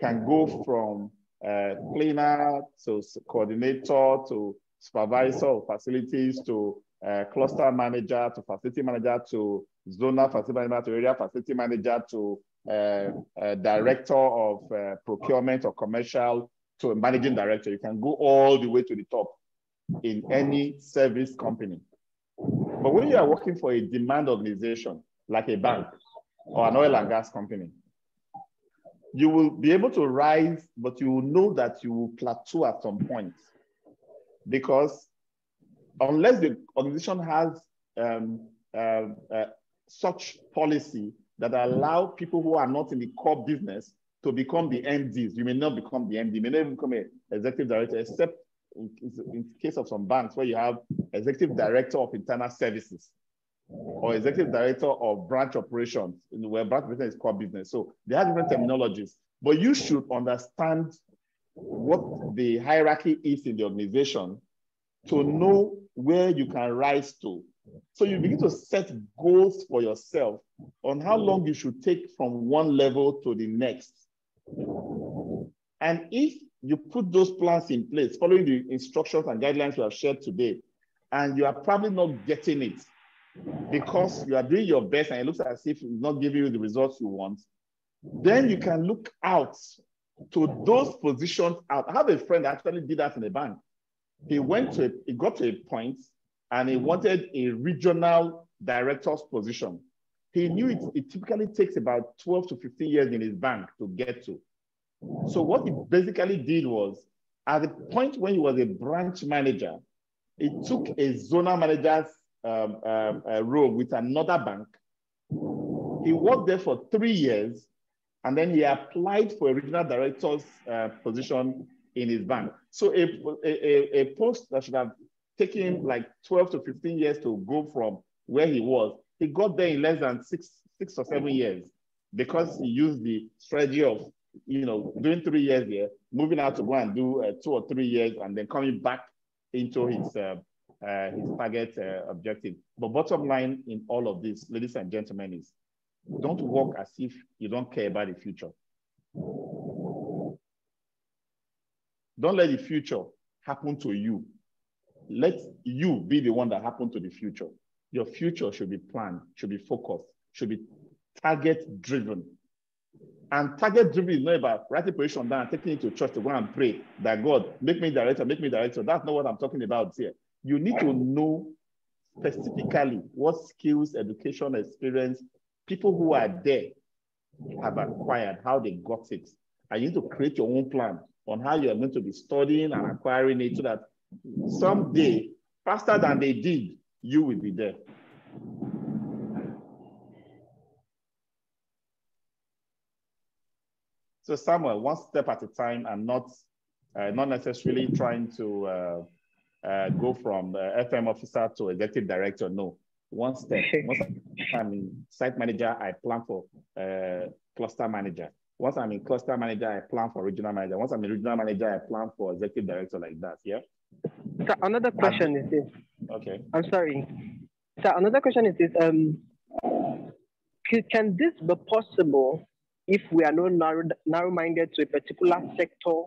can go from uh, cleaner to coordinator to supervisor of facilities to uh, cluster manager to facility manager to zonal facility manager to area facility manager to director of uh, procurement or commercial to a managing director. You can go all the way to the top in any service company. But when you are working for a demand organization like a bank or an oil and gas company, you will be able to rise, but you will know that you will plateau at some point. Because unless the organization has um, uh, uh, such policy that allow people who are not in the core business to become the MDs. You may not become the MD, you may not even become an executive director, except in, in case of some banks where you have executive director of internal services or executive director of branch operations, where branch operations is core business. So they have different terminologies, but you should understand what the hierarchy is in the organization to know where you can rise to so you begin to set goals for yourself on how mm-hmm. long you should take from one level to the next. And if you put those plans in place, following the instructions and guidelines we have shared today, and you are probably not getting it because you are doing your best and it looks as if it's not giving you the results you want, then you can look out to those positions out. I have a friend that actually did that in a bank. He went to, a, he got to a point and he wanted a regional director's position. He knew it, it typically takes about 12 to 15 years in his bank to get to. So what he basically did was, at the point when he was a branch manager, he took a zonal manager's um, um, uh, role with another bank. He worked there for three years, and then he applied for a regional director's uh, position in his bank. So a, a, a post that should have taking him like 12 to 15 years to go from where he was. He got there in less than six, six or seven years because he used the strategy of, you know, doing three years here, moving out to go and do uh, two or three years, and then coming back into his uh, uh, his target uh, objective. But bottom line in all of this, ladies and gentlemen, is don't work as if you don't care about the future. Don't let the future happen to you let you be the one that happened to the future. Your future should be planned, should be focused, should be target driven. And target driven is not about writing position down, taking it to church to go and pray that God, make me director, make me director. That's not what I'm talking about here. You need to know specifically what skills, education, experience people who are there have acquired, how they got it. And you need to create your own plan on how you are going to be studying and acquiring it so that someday, faster than they did, you will be there. So Samuel, one step at a time and not, uh, not necessarily trying to uh, uh, go from FM officer to executive director. No, one step. Once I'm in site manager, I plan for uh, cluster manager. Once I'm in cluster manager, I plan for regional manager. Once I'm in regional manager, I plan for executive director like that. Yeah. So another question is this. Okay. I'm sorry. So another question is this: um, can, can this be possible if we are not narrow, narrow-minded to a particular sector,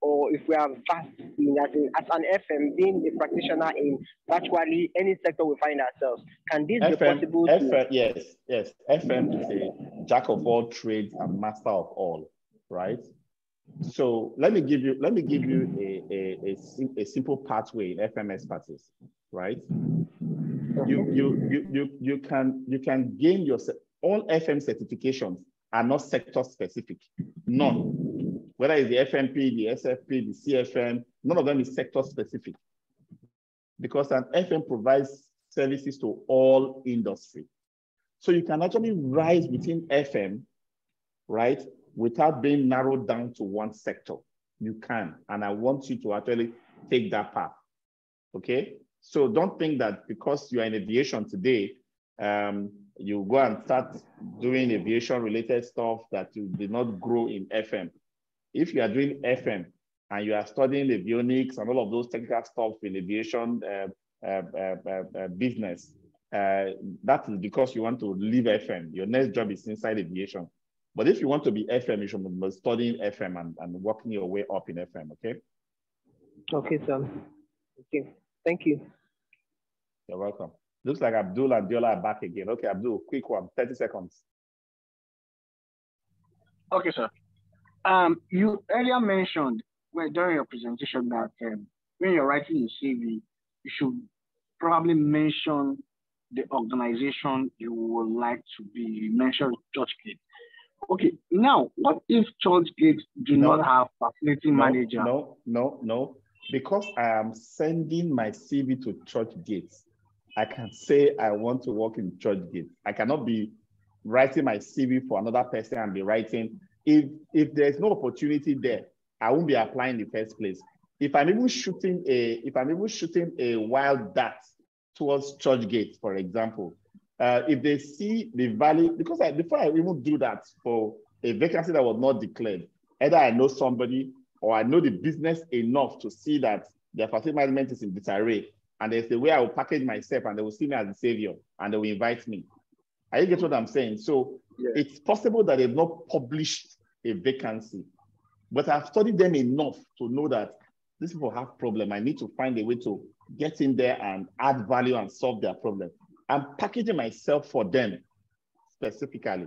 or if we are vast in, as, in, as an FM, being a practitioner in virtually any sector we find ourselves? Can this be possible? FM, to, yes, yes. FM is a jack of all trades and master of all, right? So let me give you let me give you a, a, a, a simple pathway in FM expertise, right? You, you, you, you, you can you can gain your all FM certifications are not sector specific, none. Whether it's the FMP, the SFP, the CFM, none of them is sector specific because an FM provides services to all industry. So you can actually rise within FM, right, without being narrowed down to one sector. You can, and I want you to actually take that path. Okay, so don't think that because you are in aviation today, um, you go and start doing aviation related stuff that you did not grow in FM. If you are doing FM and you are studying avionics and all of those technical stuff in aviation uh, uh, uh, uh, uh, business, uh, that is because you want to leave FM. Your next job is inside aviation. But if you want to be FM, you should be studying FM and, and working your way up in FM, okay? okay, sir. Okay, thank you. You're welcome. Looks like Abdul and Diola are back again. Okay, Abdul, quick one, 30 seconds. Okay, sir. Um, you earlier mentioned well, during your presentation that um, when you're writing your CV, you should probably mention the organization you would like to be you mentioned Churchgate. Okay, now what if church gates do No. not have facility No, manager? No, no, no. Because I am sending my CV to church gates, I can say I want to work in church gates. I cannot be writing my CV for another person and be writing. If if there's no opportunity there, I won't be applying in the first place. If I'm even shooting a if I'm even shooting a wild dart towards Churchgates, for example, uh, if they see the value, because I, before I even do that for a vacancy that was not declared, either I know somebody or I know the business enough to see that their facility management is in disarray, and there's a way I will package myself, and they will see me as a savior, and they will invite me. Are you get what I'm saying? So it's possible that they've not published a vacancy, but I've studied them enough to know that these people have problem. I need to find a way to get in there and add value and solve their problem. I'm packaging myself for them specifically.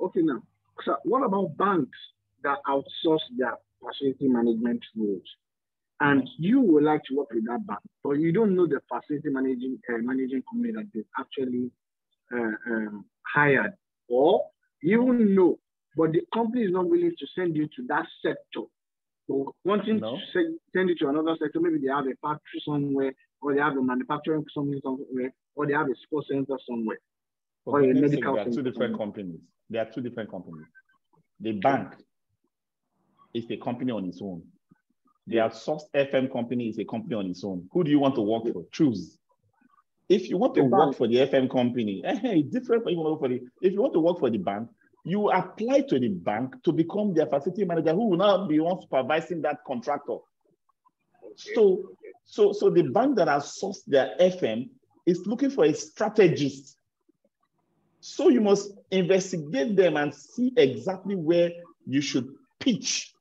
Okay, now, so what about banks that outsource their facility management roles? And you would like to work with that bank, but you don't know the facility managing uh, managing company that they actually uh, um, hired, or you know, but the company is not willing to send you to that sector. So wanting No. to send, send you to another sector, maybe they have a factory somewhere, or they have a manufacturing something somewhere, or they have a sports center somewhere, For or a medical there are two different somewhere. companies. There are two different companies. The bank is a company on its own. The outsourced FM company is a company on its own. Who do you want to work for? Choose. If you want to work for the FM company, eh, eh, different from you want for the. If you want to work for the bank, you apply to the bank to become their facility manager, who will now be one supervising that contractor. So, so, so the bank that has sourced their FM is looking for a strategist. So you must investigate them and see exactly where you should pitch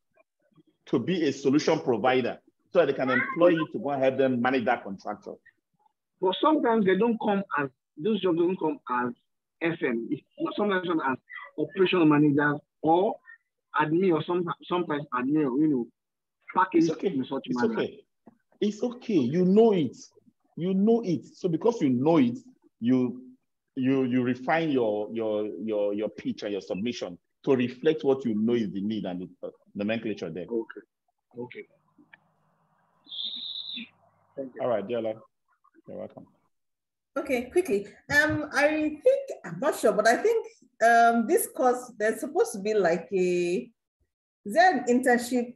to be a solution provider so they can employ you to go and help them manage that contractor. But sometimes they don't come as those jobs don't come as FM. It's sometimes come as operational managers or admin or some, sometimes admin, you know, package okay. in such It's manner. okay. It's okay. You know it. You know it. So because you know it, you you you refine your your your your pitch and your submission to reflect what you know is the need and the uh, nomenclature there. Okay. Okay. Thank you. All right, Diola. You're welcome. Okay, quickly. Um, I think I'm not sure, but I think um this course there's supposed to be like a is there an internship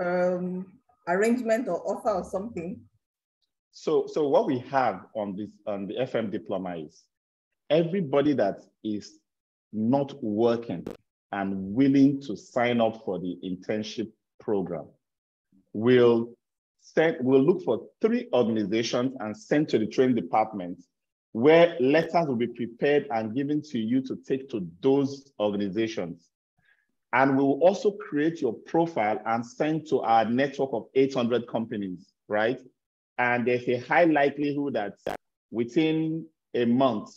um arrangement or offer or something? So, so what we have on this on the FM diploma is everybody that is not working and willing to sign up for the internship program will send, we'll look for three organizations and send to the training department where letters will be prepared and given to you to take to those organizations. And we will also create your profile and send to our network of 800 companies, right? And there's a high likelihood that within a month,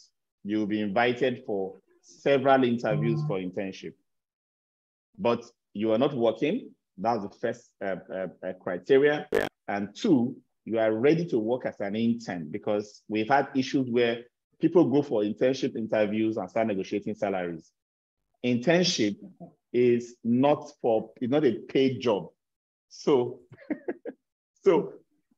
you'll be invited for several interviews for internship. But you are not working, that's the first uh, uh, uh, criteria. And two, you are ready to work as an intern because we've had issues where people go for internship interviews and start negotiating salaries. Internship is not for, it's not a paid job. So, so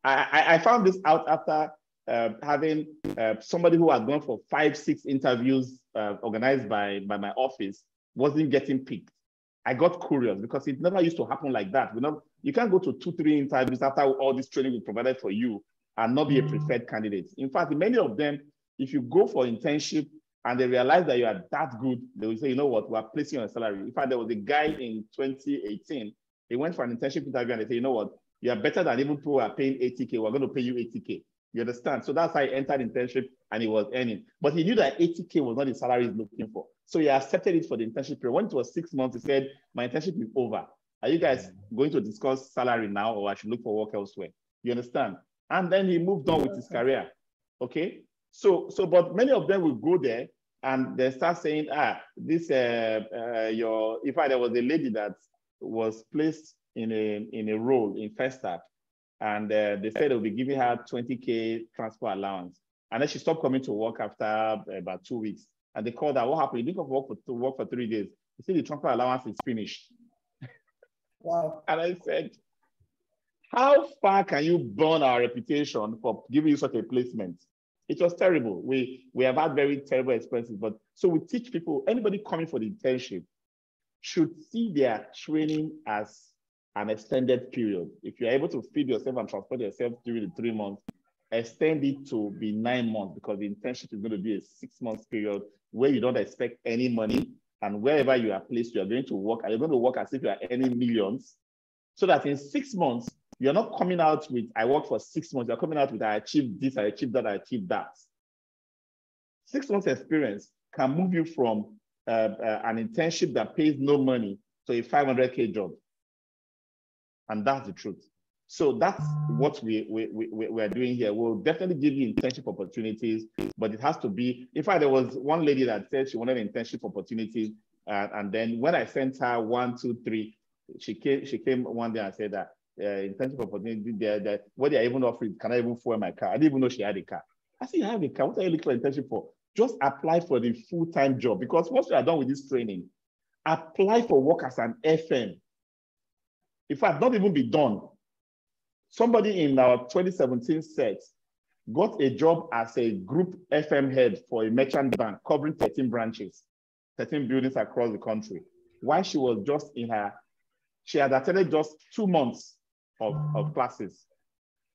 I, I found this out after uh, having uh, somebody who had gone for five, six interviews uh, organized by, by my office wasn't getting picked. I got curious because it never used to happen like that. You know, you can't go to two, three interviews after all this training we provided for you and not be a preferred candidate. In fact, many of them, if you go for internship and they realize that you are that good, they will say, you know what, we're placing on a salary. In fact, there was a guy in 2018, he went for an internship interview and they say, you know what, you are better than even people who are paying 80K, we're going to pay you 80K. You understand? So that's how he entered internship and he was earning. But he knew that 80K was not the salary he's looking for. So he accepted it for the internship period. When it was six months, he said, My internship is over. Are you guys going to discuss salary now or I should look for work elsewhere? You understand? And then he moved on with his career. Okay. So, so, but many of them will go there and they start saying, ah, this, uh, uh, your, in fact, there was a lady that was placed in a, in a role in first Festac and uh, they said they'll be giving her 20K transport allowance. And then she stopped coming to work after about two weeks. And they called her, what happened? You didn't come work for, to work for three days. You see the transport allowance is finished. Wow. and I said, how far can you burn our reputation for giving you such a placement? It was terrible. We, we have had very terrible experiences, but so we teach people, anybody coming for the internship should see their training as an extended period. If you're able to feed yourself and transport yourself during the three months, extend it to be nine months because the internship is going to be a six months period where you don't expect any money. And wherever you are placed, you are going to work, and you're going to work as if you are earning millions. So that in six months, you're not coming out with, I worked for six months, you're coming out with, I achieved this, I achieved that, I achieved that. Six months experience can move you from uh, uh, an internship that pays no money to a 500K job. And that's the truth. So that's what we, we, we, we are doing here. We'll definitely give you internship opportunities, but it has to be, in fact, there was one lady that said she wanted internship opportunities. Uh, and then when I sent her one, two, three, she came, she came one day and said that uh, internship opportunity there, that what they are even offering, can I even fuel my car? I didn't even know she had a car. I said, you have a car, what are you looking for internship for? Just apply for the full-time job because once you are done with this training, apply for work as an FM. In fact, not even be done Somebody in our 2017 set got a job as a group FM head for a merchant bank covering 13 branches, 13 buildings across the country. While she was just in her, she had attended just two months of, of mm. classes.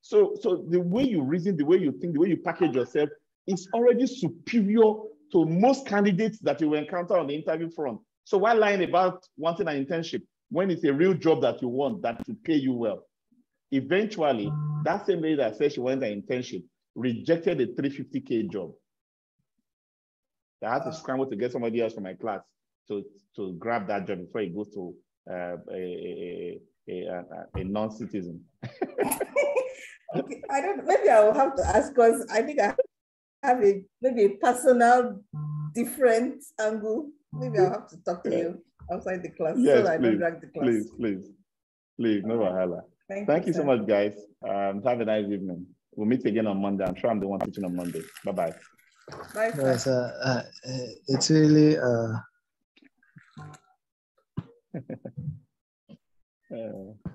So, so the way you reason, the way you think, the way you package yourself is already superior to most candidates that you will encounter on the interview front. So why lying about wanting an internship when it's a real job that you want that to pay you well? Eventually, that same lady that said she wanted an internship rejected a 350K job. I had to scramble to get somebody else from my class to, to grab that job before he goes to uh, a, a, a, a non-citizen. okay, I don't, maybe I will have to ask because I think I have a maybe a personal different angle. Maybe I'll have to talk to you outside the class yes, so I please, don't drag the class. Please, please, please, no wahala. Thank, Thank you, you so much, guys. Um, have a nice evening. We'll meet again on Monday. I'm sure I'm the one teaching on Monday. Bye-bye. Bye. Yes, uh, uh, it's really uh, uh,